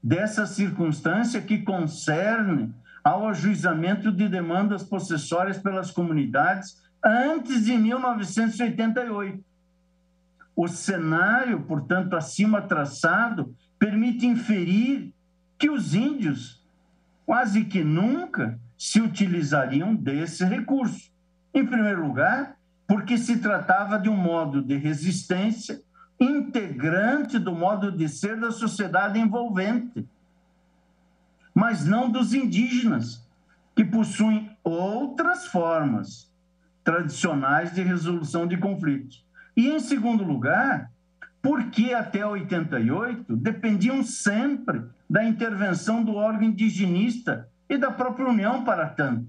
dessa circunstância que concerne ao ajuizamento de demandas possessórias pelas comunidades antes de 1988. O cenário, portanto, acima traçado, permite inferir que os índios quase que nunca se utilizariam desse recurso. Em primeiro lugar, porque se tratava de um modo de resistência integrante do modo de ser da sociedade envolvente, mas não dos indígenas, que possuem outras formas tradicionais de resolução de conflitos. E, em segundo lugar, porque até 88 dependiam sempre da intervenção do órgão indigenista e da própria União para tanto.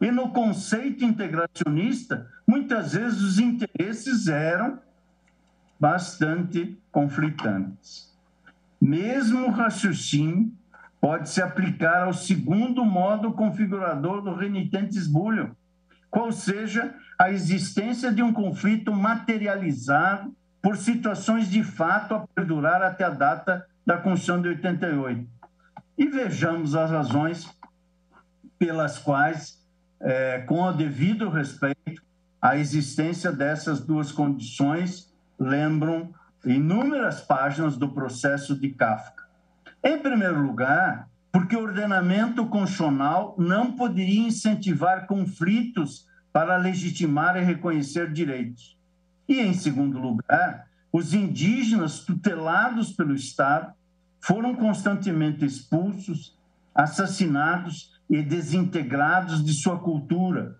E no conceito integracionista, muitas vezes os interesses eram bastante conflitantes. Mesmo o raciocínio pode se aplicar ao segundo modo configurador do renitentes bullion, qual seja a existência de um conflito materializado por situações de fato a perdurar até a data da Constituição de 88. E vejamos as razões pelas quais, é, com o devido respeito, a existência dessas duas condições lembram inúmeras páginas do processo de Kafka. Em primeiro lugar, porque o ordenamento constitucional não poderia incentivar conflitos para legitimar e reconhecer direitos. E, em segundo lugar, os indígenas tutelados pelo Estado foram constantemente expulsos, assassinados e desintegrados de sua cultura.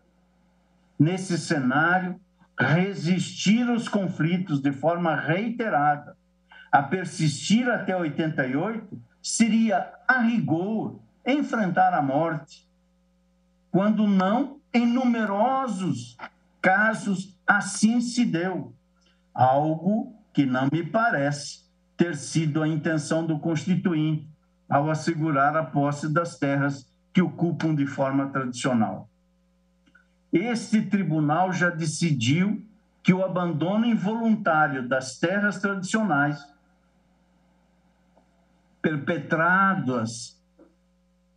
Nesse cenário, resistir aos conflitos de forma reiterada, a persistir até 88, seria, a rigor, enfrentar a morte. Quando não, em numerosos casos, assim se deu. Algo que não me parece ter sido a intenção do Constituinte ao assegurar a posse das terras que ocupam de forma tradicional. Este tribunal já decidiu que o abandono involuntário das terras tradicionais, perpetradas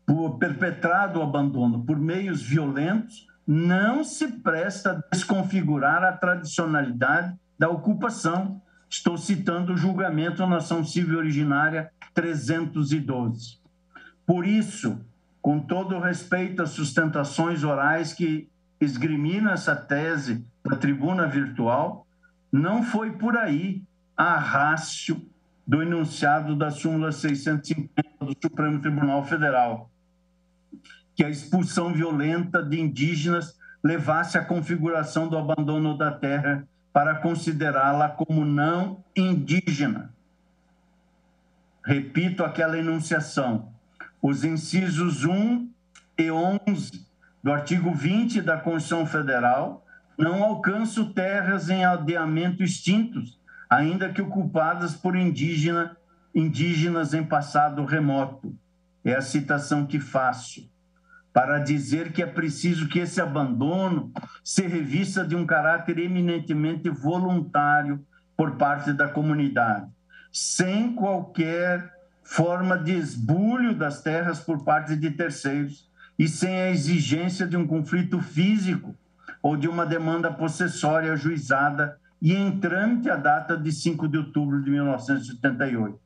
por perpetrado o abandono por meios violentos, não se presta a desconfigurar a tradicionalidade da ocupação. Estou citando o julgamento na ação civil originária 312. Por isso, com todo respeito às sustentações orais que esgrimindo essa tese da tribuna virtual, não foi por aí a rácio do enunciado da súmula 650 do Supremo Tribunal Federal, que a expulsão violenta de indígenas levasse à configuração do abandono da terra para considerá-la como não indígena. Repito aquela enunciação. Os incisos 1 e 11 do artigo 20 da Constituição Federal, não alcançam terras em aldeamento extintos, ainda que ocupadas por indígena, indígenas em passado remoto. É a citação que faço. Para dizer que é preciso que esse abandono se revista de um caráter eminentemente voluntário por parte da comunidade, sem qualquer forma de esbulho das terras por parte de terceiros, e sem a exigência de um conflito físico ou de uma demanda possessória ajuizada e entrante a data de 5 de outubro de 1978.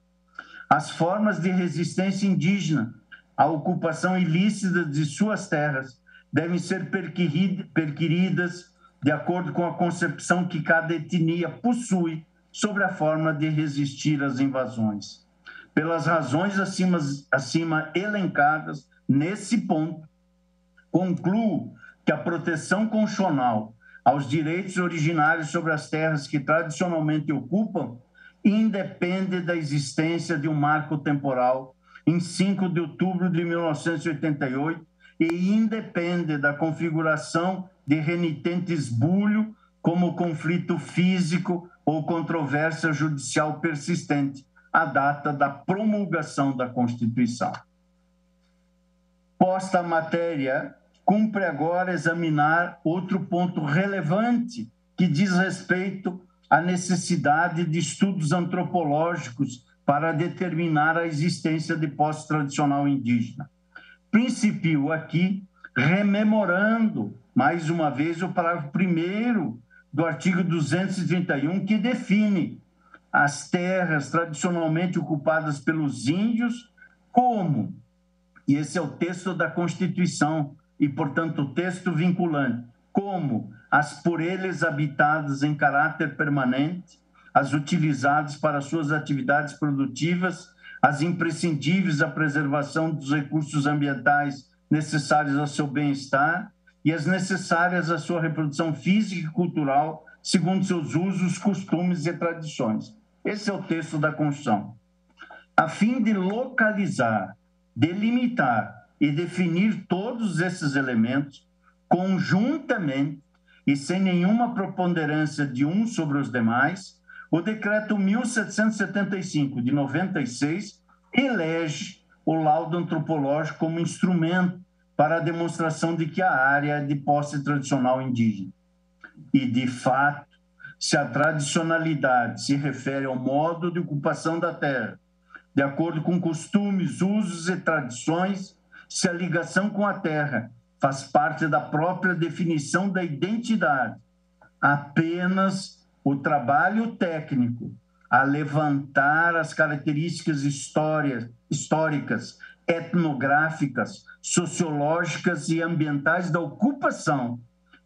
As formas de resistência indígena à ocupação ilícita de suas terras devem ser perquiridas de acordo com a concepção que cada etnia possui sobre a forma de resistir às invasões. Pelas razões acima, acima elencadas, Nesse ponto, concluo que a proteção constitucional aos direitos originários sobre as terras que tradicionalmente ocupam independe da existência de um marco temporal em 5 de outubro de 1988 e independe da configuração de renitente esbulho como conflito físico ou controvérsia judicial persistente, a data da promulgação da Constituição. Posta a matéria, cumpre agora examinar outro ponto relevante que diz respeito à necessidade de estudos antropológicos para determinar a existência de posse tradicional indígena. Principio aqui rememorando mais uma vez o parágrafo 1 do artigo 231 que define as terras tradicionalmente ocupadas pelos índios como e esse é o texto da Constituição e portanto o texto vinculante como as por eles habitadas em caráter permanente as utilizadas para suas atividades produtivas, as imprescindíveis à preservação dos recursos ambientais necessários ao seu bem-estar e as necessárias à sua reprodução física e cultural, segundo seus usos, costumes e tradições. Esse é o texto da Constituição. A fim de localizar, delimitar e definir todos esses elementos conjuntamente e sem nenhuma preponderância de um sobre os demais, o decreto 1775 de 96 elege o laudo antropológico como instrumento para a demonstração de que a área é de posse tradicional indígena. E, de fato, se a tradicionalidade se refere ao modo de ocupação da terra, de acordo com costumes, usos e tradições, se a ligação com a terra faz parte da própria definição da identidade, apenas o trabalho técnico a levantar as características histórias, históricas, etnográficas, sociológicas e ambientais da ocupação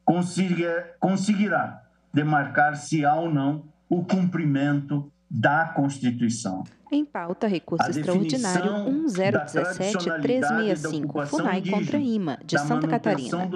conseguirá demarcar se há ou não o cumprimento da Constituição. Em pauta, recurso extraordinário 1017-365, FUNAI contra IMA, de Santa Catarina.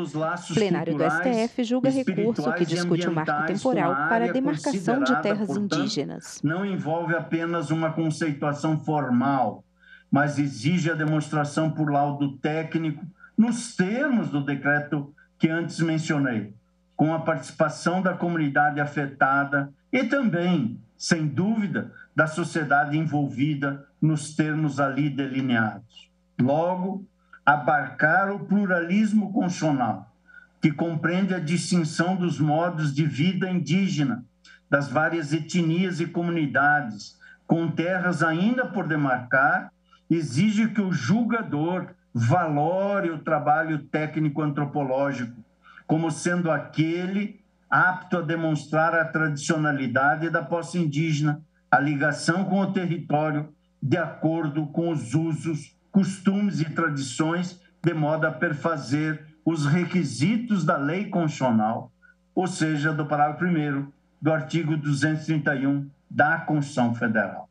Plenário do STF julga recurso que discute o marco temporal para a demarcação de terras portanto, indígenas. Não envolve apenas uma conceituação formal, mas exige a demonstração por laudo técnico nos termos do decreto que antes mencionei, com a participação da comunidade afetada e também sem dúvida, da sociedade envolvida nos termos ali delineados. Logo, abarcar o pluralismo constitucional, que compreende a distinção dos modos de vida indígena, das várias etnias e comunidades, com terras ainda por demarcar, exige que o julgador valore o trabalho técnico antropológico como sendo aquele apto a demonstrar a tradicionalidade da posse indígena, a ligação com o território, de acordo com os usos, costumes e tradições, de modo a perfazer os requisitos da lei constitucional, ou seja, do parágrafo 1 do artigo 231 da Constituição Federal.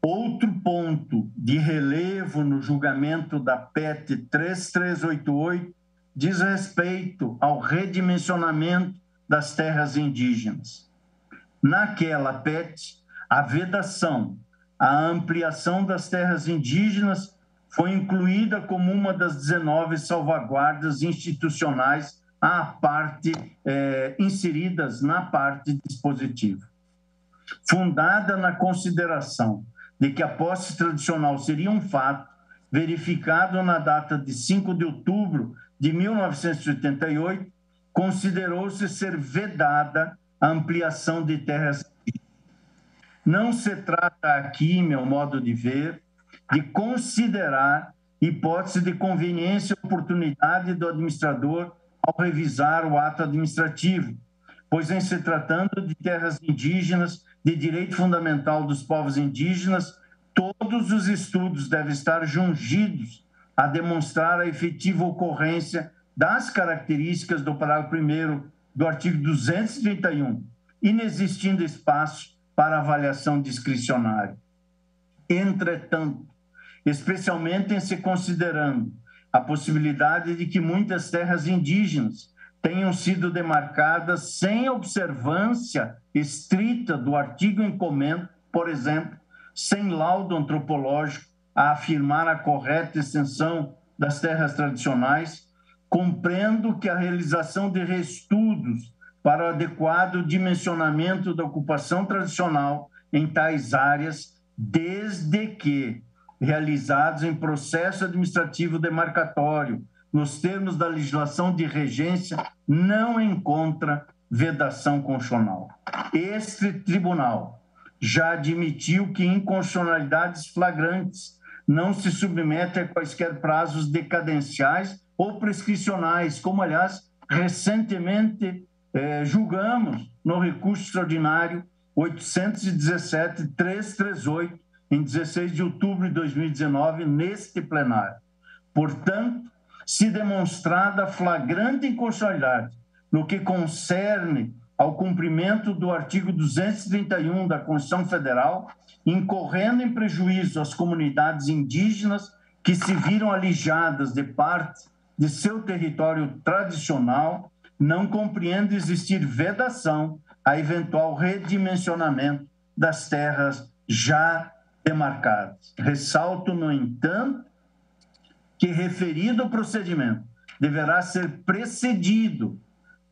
Outro ponto de relevo no julgamento da PET 3388 diz respeito ao redimensionamento das terras indígenas. Naquela PET, a vedação, a ampliação das terras indígenas foi incluída como uma das 19 salvaguardas institucionais à parte é, inseridas na parte dispositiva. Fundada na consideração de que a posse tradicional seria um fato verificado na data de 5 de outubro de 1988, considerou-se ser vedada a ampliação de terras. Não se trata aqui, meu modo de ver, de considerar hipótese de conveniência e oportunidade do administrador ao revisar o ato administrativo, pois em se tratando de terras indígenas, de direito fundamental dos povos indígenas, todos os estudos devem estar jungidos a demonstrar a efetiva ocorrência das características do parágrafo 1 do artigo 231, inexistindo espaço para avaliação discricionária. Entretanto, especialmente em se considerando a possibilidade de que muitas terras indígenas tenham sido demarcadas sem observância estrita do artigo em comento, por exemplo, sem laudo antropológico a afirmar a correta extensão das terras tradicionais, compreendo que a realização de reestudos para o adequado dimensionamento da ocupação tradicional em tais áreas, desde que realizados em processo administrativo demarcatório, nos termos da legislação de regência, não encontra vedação constitucional. Este tribunal já admitiu que inconstitucionalidades flagrantes não se submete a quaisquer prazos decadenciais ou prescricionais, como, aliás, recentemente eh, julgamos no recurso extraordinário 817-338, em 16 de outubro de 2019, neste plenário. Portanto, se demonstrada flagrante inconstitucionalidade no que concerne ao cumprimento do artigo 231 da Constituição Federal, incorrendo em prejuízo às comunidades indígenas que se viram alijadas de parte de seu território tradicional, não compreende existir vedação a eventual redimensionamento das terras já demarcadas. Ressalto, no entanto, que referido procedimento deverá ser precedido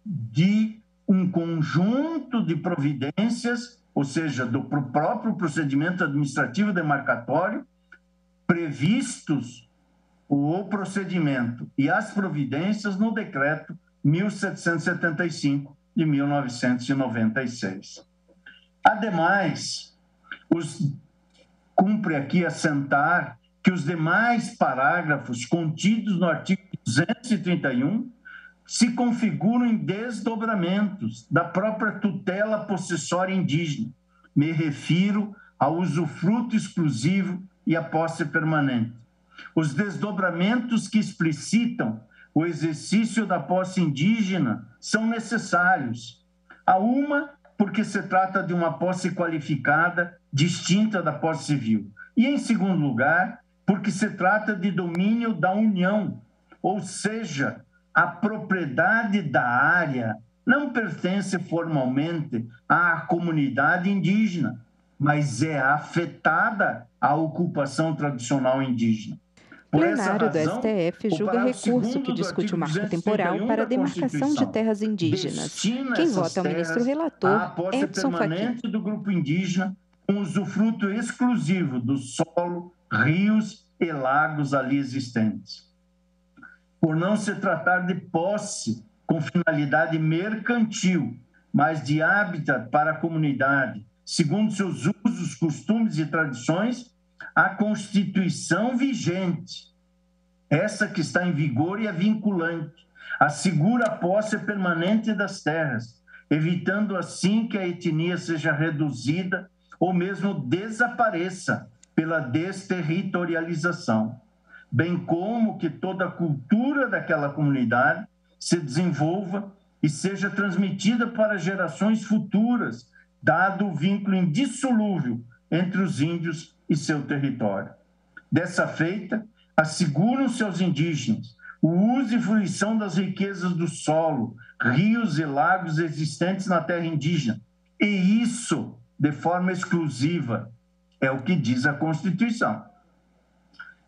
de um conjunto de providências ou seja, do próprio procedimento administrativo demarcatório, previstos o procedimento e as providências no decreto 1775 de 1996. Ademais, os, cumpre aqui assentar que os demais parágrafos contidos no artigo 231 se configuram em desdobramentos da própria tutela possessória indígena. Me refiro ao usufruto exclusivo e à posse permanente. Os desdobramentos que explicitam o exercício da posse indígena são necessários. A uma, porque se trata de uma posse qualificada, distinta da posse civil. E, em segundo lugar, porque se trata de domínio da União, ou seja, a propriedade da área não pertence formalmente à comunidade indígena, mas é afetada à ocupação tradicional indígena. O plenário do STF julga recurso que discute o marco temporal para a demarcação de terras indígenas. Quem vota é o ministro relator, Edson Fachin. do grupo indígena com usufruto exclusivo do solo, rios e lagos ali existentes por não se tratar de posse com finalidade mercantil, mas de hábitat para a comunidade, segundo seus usos, costumes e tradições, a Constituição vigente, essa que está em vigor e é vinculante, assegura a posse permanente das terras, evitando assim que a etnia seja reduzida ou mesmo desapareça pela desterritorialização bem como que toda a cultura daquela comunidade se desenvolva e seja transmitida para gerações futuras, dado o vínculo indissolúvel entre os índios e seu território. Dessa feita, asseguram seus indígenas o uso e fruição das riquezas do solo, rios e lagos existentes na terra indígena. E isso, de forma exclusiva, é o que diz a Constituição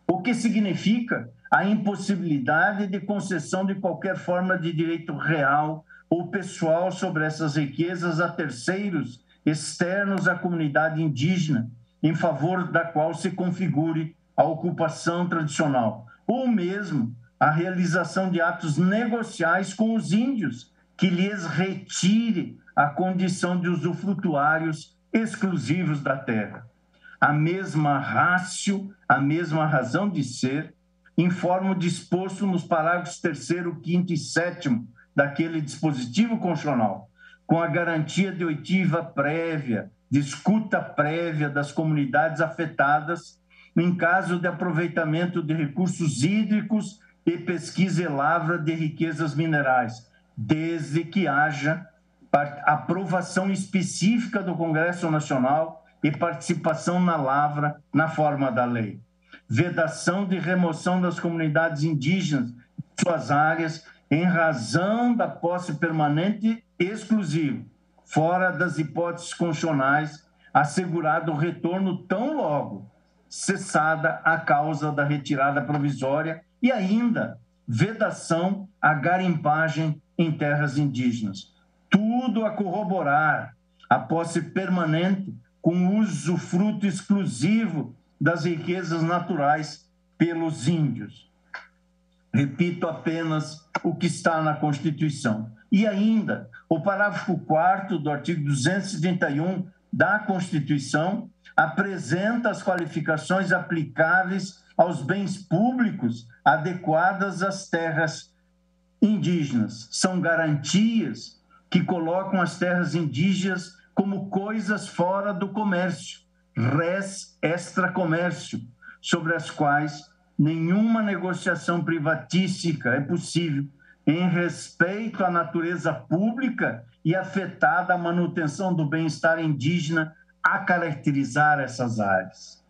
o que significa a impossibilidade de concessão de qualquer forma de direito real ou pessoal sobre essas riquezas a terceiros externos à comunidade indígena, em favor da qual se configure a ocupação tradicional, ou mesmo a realização de atos negociais com os índios, que lhes retire a condição de usufrutuários exclusivos da terra a mesma rácio, a mesma razão de ser, informa o disposto nos parágrafos 3, 5 e 7 daquele dispositivo constitucional, com a garantia de oitiva prévia, de escuta prévia das comunidades afetadas em caso de aproveitamento de recursos hídricos e pesquisa e lavra de riquezas minerais, desde que haja aprovação específica do Congresso Nacional e participação na lavra na forma da lei. Vedação de remoção das comunidades indígenas de suas áreas em razão da posse permanente exclusiva, fora das hipóteses constitucionais, assegurado o retorno tão logo cessada a causa da retirada provisória e ainda vedação à garimpagem em terras indígenas. Tudo a corroborar a posse permanente com usufruto exclusivo das riquezas naturais pelos índios. Repito apenas o que está na Constituição. E ainda, o parágrafo 4 do artigo 231 da Constituição apresenta as qualificações aplicáveis aos bens públicos adequadas às terras indígenas. São garantias que colocam as terras indígenas como coisas fora do comércio, res extra comércio, sobre as quais nenhuma negociação privatística é possível em respeito à natureza pública e afetada a manutenção do bem-estar indígena a caracterizar essas áreas.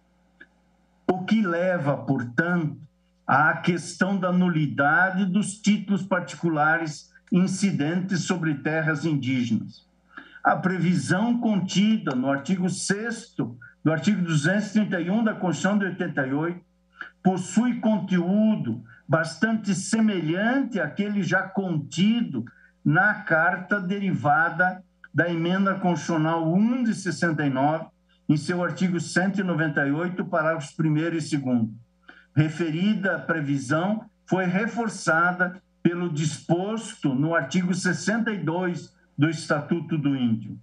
O que leva, portanto, à questão da nulidade dos títulos particulares incidentes sobre terras indígenas. A previsão contida no artigo 6 do artigo 231 da Constituição de 88 possui conteúdo bastante semelhante àquele já contido na carta derivada da emenda constitucional 1 de 69, em seu artigo 198, parágrafos 1 e 2. Referida previsão foi reforçada pelo disposto no artigo 62 do Estatuto do Índio.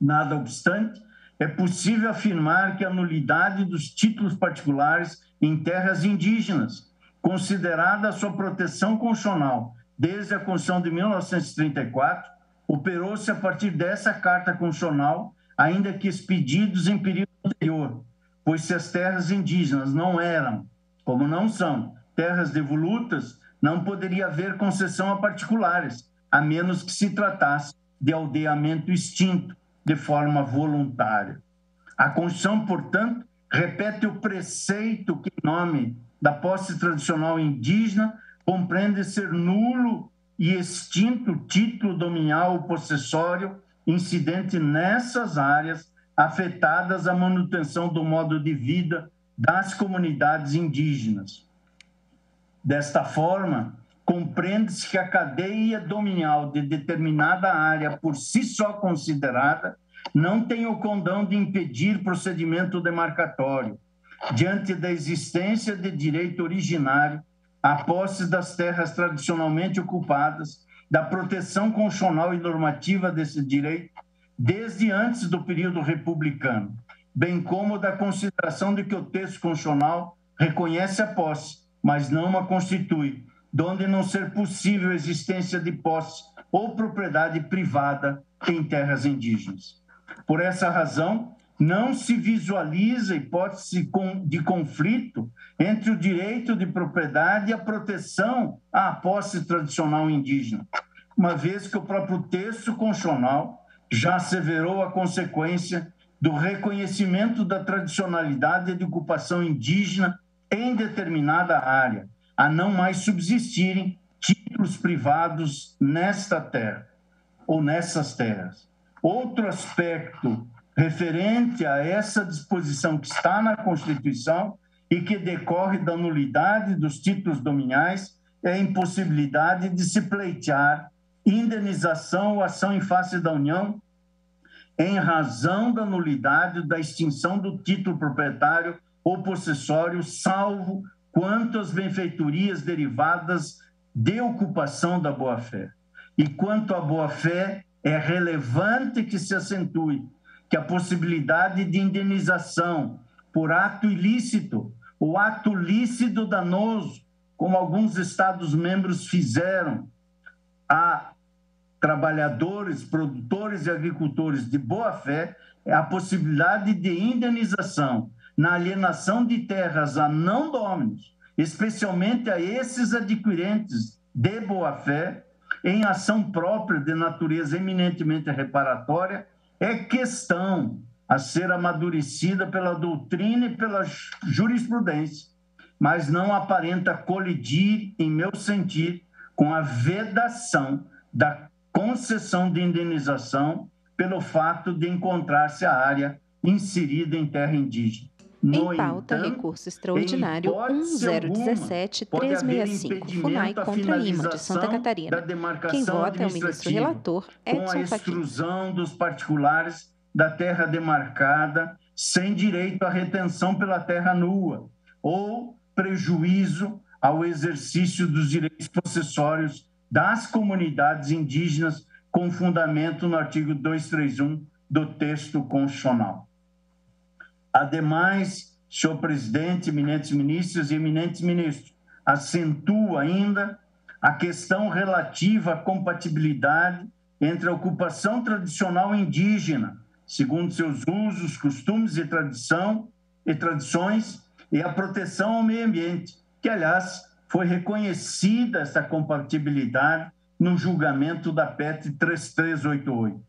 Nada obstante, é possível afirmar que a nulidade dos títulos particulares em terras indígenas, considerada a sua proteção constitucional desde a Constituição de 1934, operou-se a partir dessa Carta Constitucional, ainda que expedidos em período anterior, pois se as terras indígenas não eram, como não são, terras devolutas, não poderia haver concessão a particulares, a menos que se tratasse de aldeamento extinto, de forma voluntária. A Constituição, portanto, repete o preceito que, em nome da posse tradicional indígena, compreende ser nulo e extinto o título dominial possessório incidente nessas áreas afetadas à manutenção do modo de vida das comunidades indígenas. Desta forma, compreende-se que a cadeia dominial de determinada área, por si só considerada, não tem o condão de impedir procedimento demarcatório, diante da existência de direito originário à posse das terras tradicionalmente ocupadas, da proteção constitucional e normativa desse direito, desde antes do período republicano, bem como da consideração de que o texto constitucional reconhece a posse mas não a constitui, donde não ser possível a existência de posse ou propriedade privada em terras indígenas. Por essa razão, não se visualiza hipótese de conflito entre o direito de propriedade e a proteção à posse tradicional indígena, uma vez que o próprio texto constitucional já asseverou a consequência do reconhecimento da tradicionalidade de ocupação indígena em determinada área, a não mais subsistirem títulos privados nesta terra ou nessas terras. Outro aspecto referente a essa disposição que está na Constituição e que decorre da nulidade dos títulos dominiais é a impossibilidade de se pleitear indenização ou ação em face da União em razão da nulidade da extinção do título proprietário ou possessório, salvo quanto às benfeitorias derivadas de ocupação da boa-fé. E quanto à boa-fé, é relevante que se acentue que a possibilidade de indenização por ato ilícito ou ato lícito danoso, como alguns Estados-membros fizeram a trabalhadores, produtores e agricultores de boa-fé, é a possibilidade de indenização na alienação de terras a não dôminos, especialmente a esses adquirentes de boa-fé, em ação própria de natureza eminentemente reparatória, é questão a ser amadurecida pela doutrina e pela jurisprudência, mas não aparenta colidir, em meu sentir, com a vedação da concessão de indenização pelo fato de encontrar-se a área inserida em terra indígena. No em pauta, entanto, recurso extraordinário 1017-365, FUNAI contra IMA de Santa Catarina. Quem vota é o ministro relator Edson Com a exclusão dos particulares da terra demarcada sem direito à retenção pela terra nua ou prejuízo ao exercício dos direitos possessórios das comunidades indígenas com fundamento no artigo 231 do texto constitucional. Ademais, senhor presidente, eminentes ministros e eminentes ministros, acentua ainda a questão relativa à compatibilidade entre a ocupação tradicional indígena, segundo seus usos, costumes e tradição e tradições, e a proteção ao meio ambiente, que aliás foi reconhecida essa compatibilidade no julgamento da PET 3388.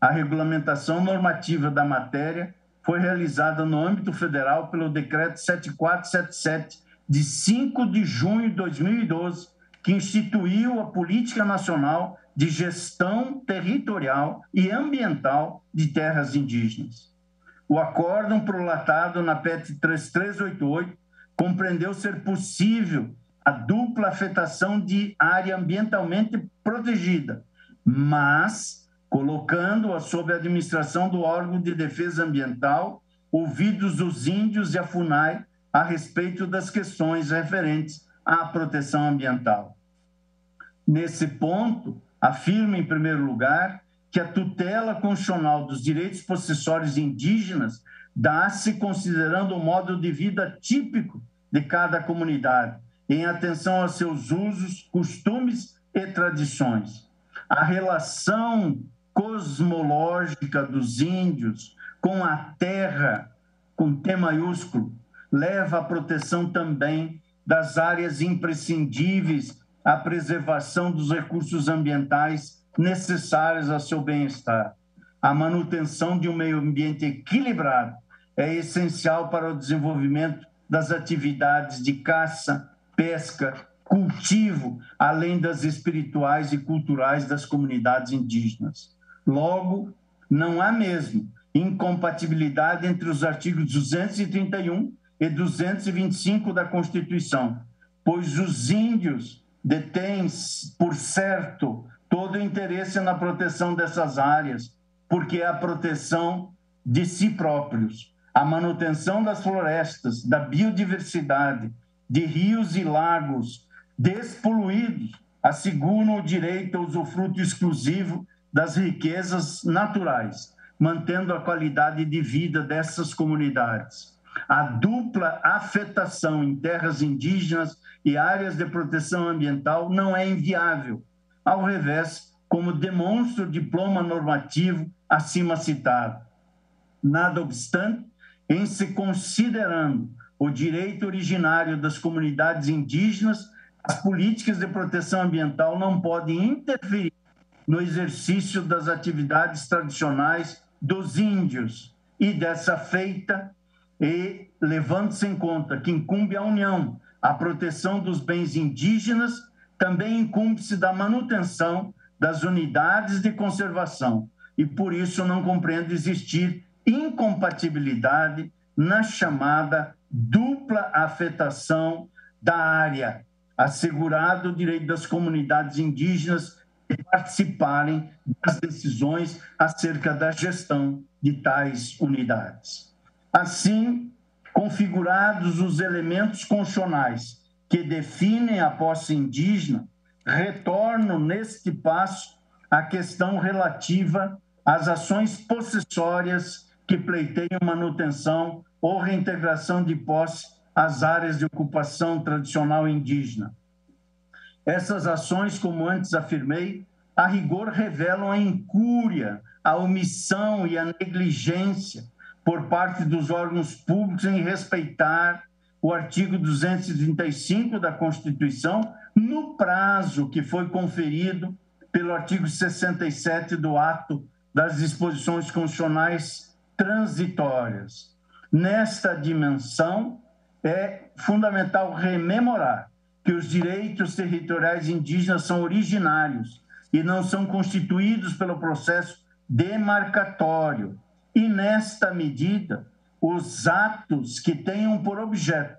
A regulamentação normativa da matéria foi realizada no âmbito federal pelo Decreto 7477, de 5 de junho de 2012, que instituiu a Política Nacional de Gestão Territorial e Ambiental de Terras Indígenas. O acórdão prolatado na PET 3388 compreendeu ser possível a dupla afetação de área ambientalmente protegida, mas colocando-a sob a administração do órgão de defesa ambiental, ouvidos os índios e a FUNAI a respeito das questões referentes à proteção ambiental. Nesse ponto, afirma, em primeiro lugar, que a tutela constitucional dos direitos possessórios indígenas dá-se considerando o modo de vida típico de cada comunidade, em atenção aos seus usos, costumes e tradições. A relação cosmológica dos índios com a terra, com T maiúsculo, leva à proteção também das áreas imprescindíveis à preservação dos recursos ambientais necessários ao seu bem-estar. A manutenção de um meio ambiente equilibrado é essencial para o desenvolvimento das atividades de caça, pesca, cultivo, além das espirituais e culturais das comunidades indígenas. Logo, não há mesmo incompatibilidade entre os artigos 231 e 225 da Constituição, pois os índios detêm, por certo, todo o interesse na proteção dessas áreas, porque é a proteção de si próprios, a manutenção das florestas, da biodiversidade, de rios e lagos despoluídos, asseguram o direito ao usufruto exclusivo das riquezas naturais, mantendo a qualidade de vida dessas comunidades. A dupla afetação em terras indígenas e áreas de proteção ambiental não é inviável, ao revés, como demonstra o diploma normativo acima citado. Nada obstante, em se considerando o direito originário das comunidades indígenas, as políticas de proteção ambiental não podem interferir no exercício das atividades tradicionais dos índios e dessa feita e levando-se em conta que incumbe à União a proteção dos bens indígenas, também incumbe-se da manutenção das unidades de conservação. E por isso não compreendo existir incompatibilidade na chamada dupla afetação da área, assegurado o direito das comunidades indígenas participarem das decisões acerca da gestão de tais unidades. Assim, configurados os elementos constitucionais que definem a posse indígena, retorno neste passo à questão relativa às ações possessórias que pleiteiam manutenção ou reintegração de posse às áreas de ocupação tradicional indígena essas ações, como antes afirmei, a rigor revelam a incúria, a omissão e a negligência por parte dos órgãos públicos em respeitar o artigo 235 da Constituição no prazo que foi conferido pelo artigo 67 do ato das disposições constitucionais transitórias. Nesta dimensão, é fundamental rememorar que os direitos territoriais indígenas são originários e não são constituídos pelo processo demarcatório. E, nesta medida, os atos que tenham por objeto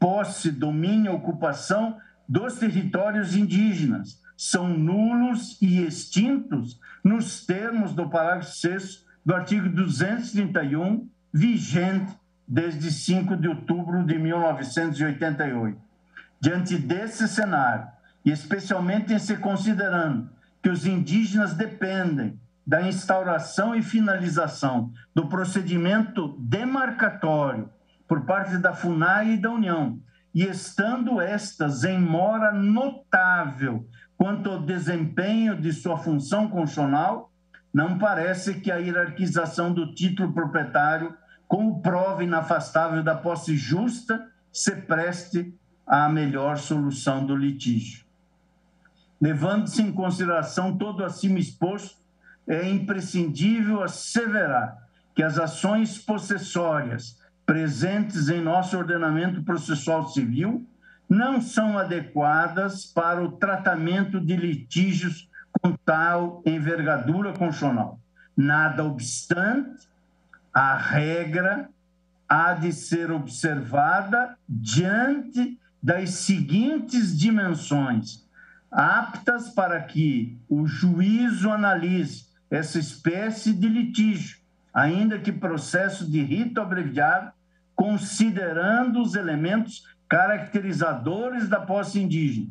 posse, domínio, ocupação dos territórios indígenas são nulos e extintos nos termos do parágrafo 6 do artigo 231, vigente desde 5 de outubro de 1988. Diante desse cenário, e especialmente em se considerando que os indígenas dependem da instauração e finalização do procedimento demarcatório por parte da FUNAI e da União, e estando estas em mora notável quanto ao desempenho de sua função constitucional, não parece que a hierarquização do título proprietário, como prova inafastável da posse justa, se preste à melhor solução do litígio. Levando-se em consideração todo acima exposto, é imprescindível asseverar que as ações possessórias presentes em nosso ordenamento processual civil não são adequadas para o tratamento de litígios com tal envergadura constitucional. Nada obstante, a regra há de ser observada diante das seguintes dimensões, aptas para que o juízo analise essa espécie de litígio, ainda que processo de rito abreviado, considerando os elementos caracterizadores da posse indígena,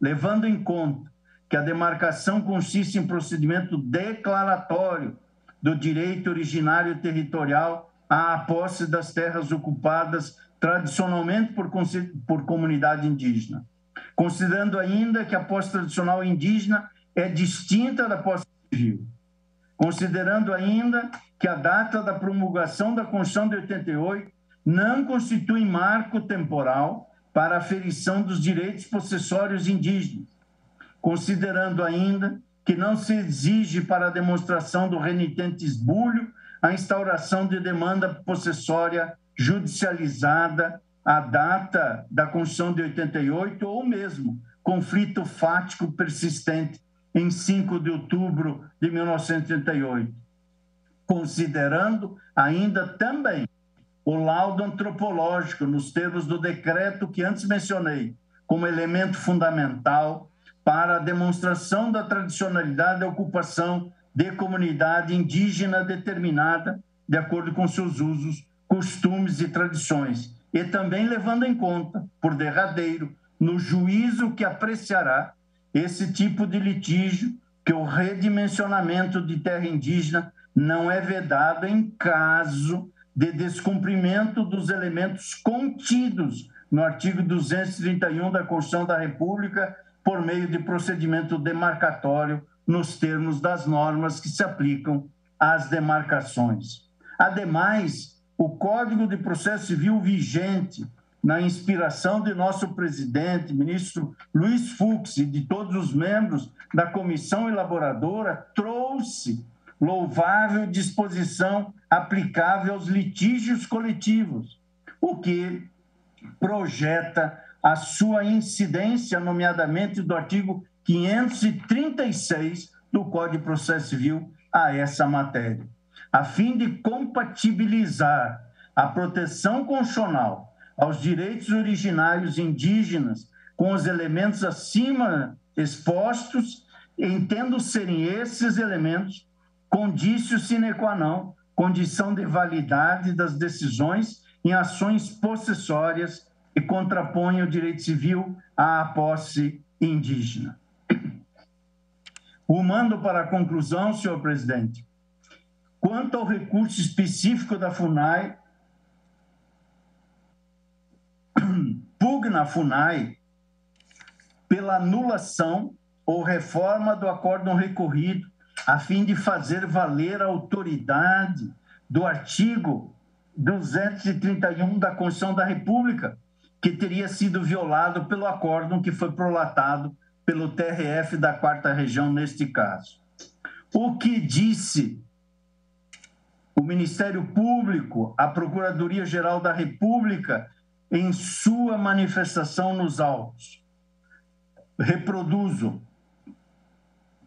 levando em conta que a demarcação consiste em procedimento declaratório do direito originário territorial à posse das terras ocupadas tradicionalmente por, por comunidade indígena. Considerando ainda que a posse tradicional indígena é distinta da posse civil. Considerando ainda que a data da promulgação da Constituição de 88 não constitui marco temporal para a aferição dos direitos possessórios indígenas, considerando ainda que não se exige para a demonstração do renitente esbulho a instauração de demanda possessória judicializada à data da Constituição de 88 ou mesmo conflito fático persistente em 5 de outubro de 1938, considerando ainda também o laudo antropológico, nos termos do decreto que antes mencionei, como elemento fundamental para a demonstração da tradicionalidade da ocupação de comunidade indígena determinada de acordo com seus usos, costumes e tradições, e também levando em conta, por derradeiro, no juízo que apreciará esse tipo de litígio, que o redimensionamento de terra indígena não é vedado em caso de descumprimento dos elementos contidos no artigo 231 da Constituição da República por meio de procedimento demarcatório nos termos das normas que se aplicam às demarcações. Ademais, o Código de Processo Civil vigente, na inspiração de nosso presidente, ministro Luiz Fux, e de todos os membros da comissão elaboradora, trouxe louvável disposição aplicável aos litígios coletivos, o que projeta a sua incidência, nomeadamente do artigo 536 do Código de Processo Civil a essa matéria, a fim de compatibilizar a proteção constitucional aos direitos originários indígenas com os elementos acima expostos, entendo serem esses elementos condício sine qua non, condição de validade das decisões em ações possessórias e contrapõe o direito civil à posse indígena. O mando para a conclusão, senhor presidente. Quanto ao recurso específico da FUNAI, *clears throat* pugna a FUNAI pela anulação ou reforma do acórdão recorrido a fim de fazer valer a autoridade do artigo 231 da Constituição da República, que teria sido violado pelo acórdão que foi prolatado pelo TRF da quarta região neste caso. O que disse o Ministério Público, a Procuradoria-Geral da República, em sua manifestação nos autos? reproduzo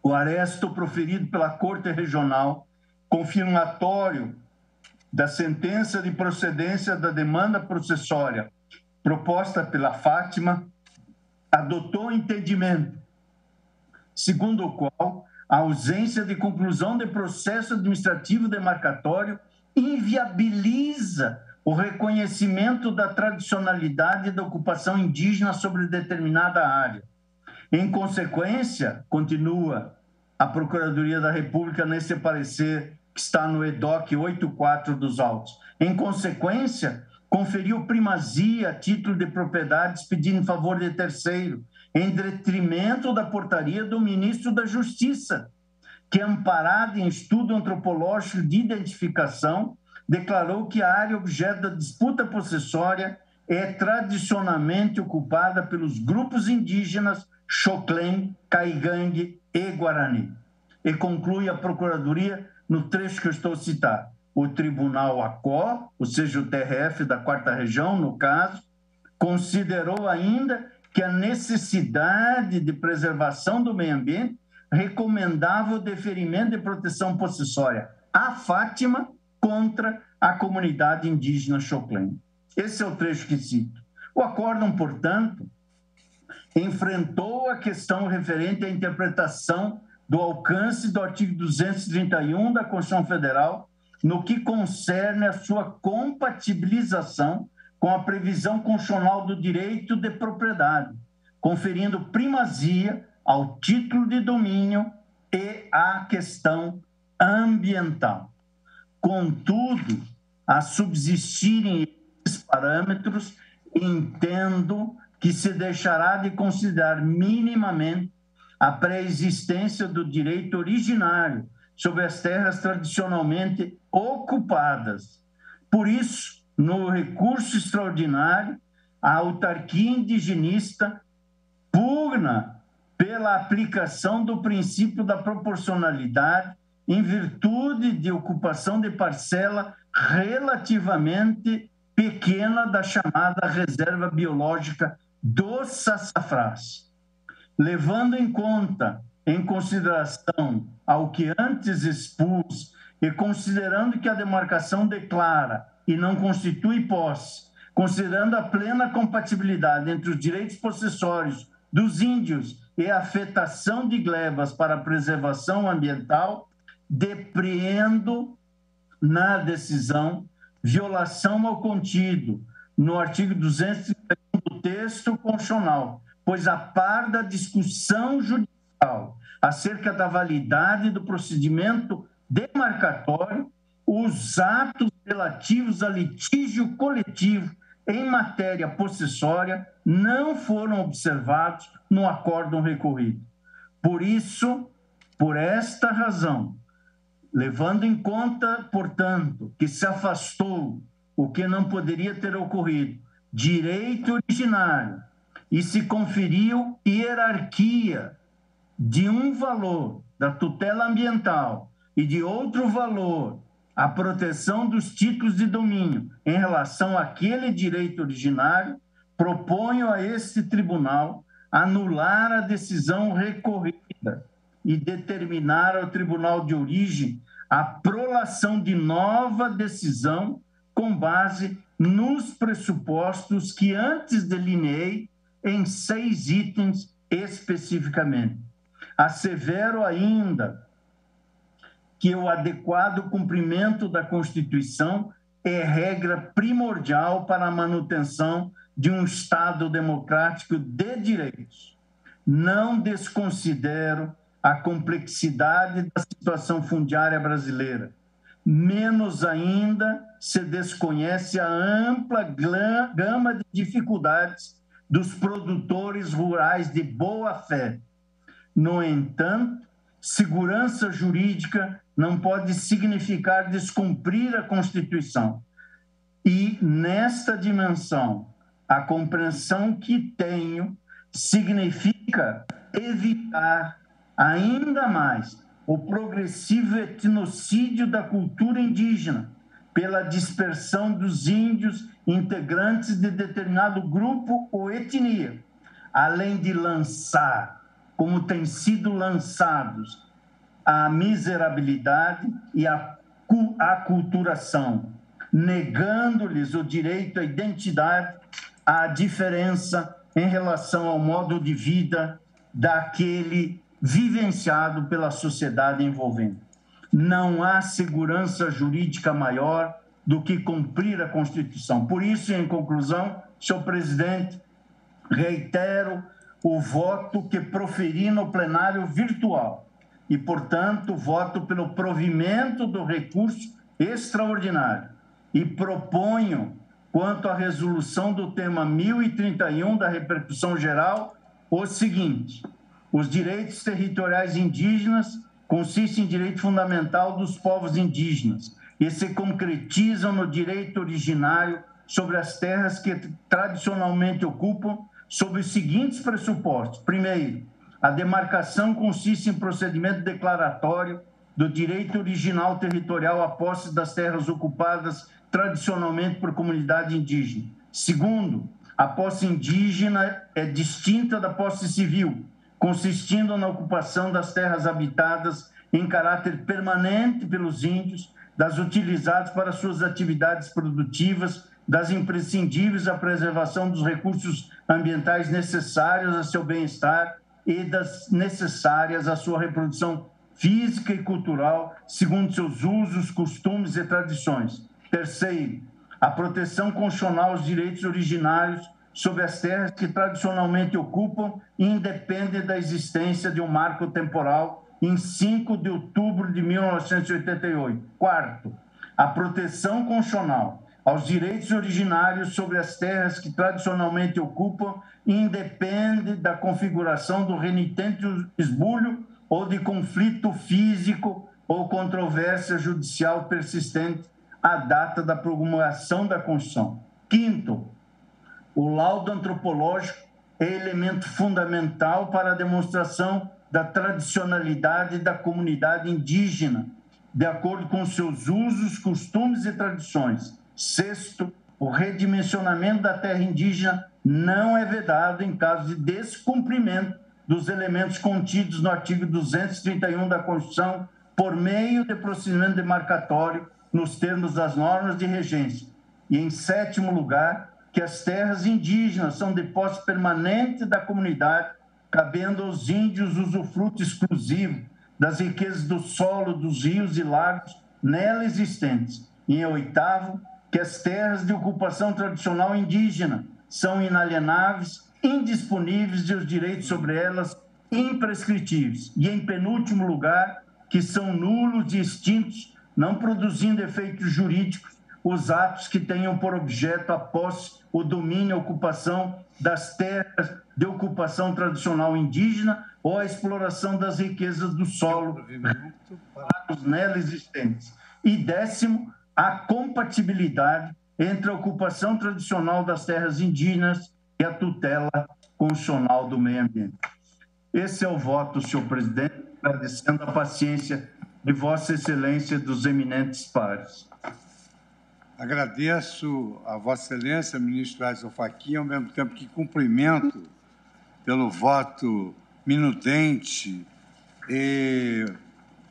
o aresto proferido pela Corte Regional, confirmatório da sentença de procedência da demanda processória proposta pela Fátima, adotou entendimento segundo o qual a ausência de conclusão de processo administrativo demarcatório inviabiliza o reconhecimento da tradicionalidade da ocupação indígena sobre determinada área. Em consequência, continua a Procuradoria da República nesse parecer que está no EDOC 84 dos autos. Em consequência, conferiu primazia a título de propriedades pedindo favor de terceiro, em detrimento da portaria do ministro da Justiça, que, amparado em estudo antropológico de identificação, declarou que a área objeto da disputa possessória é tradicionalmente ocupada pelos grupos indígenas Xoclém, Caigangue e Guarani. E conclui a Procuradoria no trecho que eu estou citar. O Tribunal ACO, ou seja, o TRF da Quarta Região, no caso, considerou ainda que a necessidade de preservação do meio ambiente recomendava o deferimento de proteção possessória à Fátima contra a comunidade indígena Choclen. Esse é o trecho que cito. O acórdão, portanto, enfrentou a questão referente à interpretação do alcance do artigo 231 da Constituição Federal no que concerne a sua compatibilização com a previsão constitucional do direito de propriedade, conferindo primazia ao título de domínio e à questão ambiental. Contudo, a subsistirem esses parâmetros, entendo que se deixará de considerar minimamente a pré-existência do direito originário sobre as terras tradicionalmente ocupadas. Por isso, no recurso extraordinário, a autarquia indigenista pugna pela aplicação do princípio da proporcionalidade em virtude de ocupação de parcela relativamente pequena da chamada reserva biológica dos sassafrás. Levando em conta, em consideração ao que antes expus e considerando que a demarcação declara e não constitui posse, considerando a plena compatibilidade entre os direitos possessórios dos índios e a afetação de glebas para preservação ambiental, depreendo na decisão violação ao contido no artigo 231 do texto constitucional, pois a par da discussão judicial acerca da validade do procedimento demarcatório, os atos relativos a litígio coletivo em matéria possessória não foram observados no acórdão recorrido. Por isso, por esta razão, levando em conta, portanto, que se afastou o que não poderia ter ocorrido, direito originário, e se conferiu hierarquia de um valor da tutela ambiental e de outro valor a proteção dos títulos de domínio em relação àquele direito originário, proponho a este tribunal anular a decisão recorrida e determinar ao tribunal de origem a prolação de nova decisão com base nos pressupostos que antes delineei em seis itens especificamente. Assevero ainda que o adequado cumprimento da Constituição é regra primordial para a manutenção de um Estado democrático de direitos. Não desconsidero a complexidade da situação fundiária brasileira. Menos ainda se desconhece a ampla gama de dificuldades dos produtores rurais de boa fé. No entanto, segurança jurídica não pode significar descumprir a Constituição. E nesta dimensão, a compreensão que tenho significa evitar ainda mais o progressivo etnocídio da cultura indígena pela dispersão dos índios integrantes de determinado grupo ou etnia, além de lançar, como tem sido lançados, a miserabilidade e a aculturação, negando-lhes o direito à identidade, à diferença em relação ao modo de vida daquele vivenciado pela sociedade envolvente. Não há segurança jurídica maior do que cumprir a Constituição. Por isso, em conclusão, senhor presidente, reitero o voto que proferi no plenário virtual e, portanto, voto pelo provimento do recurso extraordinário e proponho, quanto à resolução do tema 1031 da repercussão geral, o seguinte: os direitos territoriais indígenas consistem em direito fundamental dos povos indígenas e se concretizam no direito originário sobre as terras que tradicionalmente ocupam, sob os seguintes pressupostos. Primeiro, a demarcação consiste em procedimento declaratório do direito original territorial à posse das terras ocupadas tradicionalmente por comunidade indígena. Segundo, a posse indígena é distinta da posse civil, consistindo na ocupação das terras habitadas em caráter permanente pelos índios, das utilizadas para suas atividades produtivas, das imprescindíveis à preservação dos recursos ambientais necessários a seu bem-estar e das necessárias à sua reprodução física e cultural, segundo seus usos, costumes e tradições. Terceiro, a proteção constitucional aos direitos originários sobre as terras que tradicionalmente ocupam, independe da existência de um marco temporal em 5 de outubro de 1988. Quarto, a proteção constitucional aos direitos originários sobre as terras que tradicionalmente ocupam, independe da configuração do renitente esbulho ou de conflito físico ou controvérsia judicial persistente à data da promulgação da Constituição. Quinto, o laudo antropológico é elemento fundamental para a demonstração da tradicionalidade da comunidade indígena, de acordo com seus usos, costumes e tradições Sexto, o redimensionamento da terra indígena não é vedado em caso de descumprimento dos elementos contidos no artigo 231 da Constituição por meio de procedimento demarcatório nos termos das normas de regência. E, em sétimo lugar, que as terras indígenas são de posse permanente da comunidade, cabendo aos índios usufruto exclusivo das riquezas do solo, dos rios e lagos nela existentes. E, em oitavo, que as terras de ocupação tradicional indígena são inalienáveis, indisponíveis e os direitos sobre elas imprescritíveis. E, em penúltimo lugar, que são nulos e extintos, não produzindo efeitos jurídicos, os atos que tenham por objeto a posse, o domínio, a ocupação das terras de ocupação tradicional indígena ou a exploração das riquezas do solo para os nela existentes. E décimo, a compatibilidade entre a ocupação tradicional das terras indígenas e a tutela constitucional do meio ambiente. Esse é o voto, senhor presidente, agradecendo a paciência de Vossa Excelência e dos eminentes pares. Agradeço a Vossa Excelência, ministro Edson Fachin, ao mesmo tempo que cumprimento pelo voto minudente e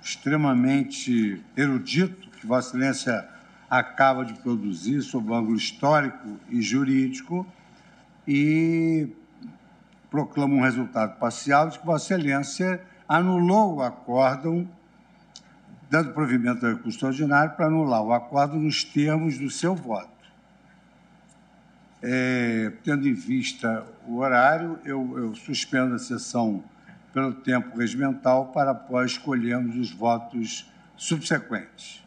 extremamente erudito que Vossa Excelência acaba de produzir sob o ângulo histórico e jurídico e proclama um resultado parcial de que Vossa Excelência anulou o acórdão, dando provimento ao recurso ordinário para anular o acordo nos termos do seu voto. É, tendo em vista o horário, eu, eu suspendo a sessão pelo tempo regimental para após escolhermos os votos subsequentes.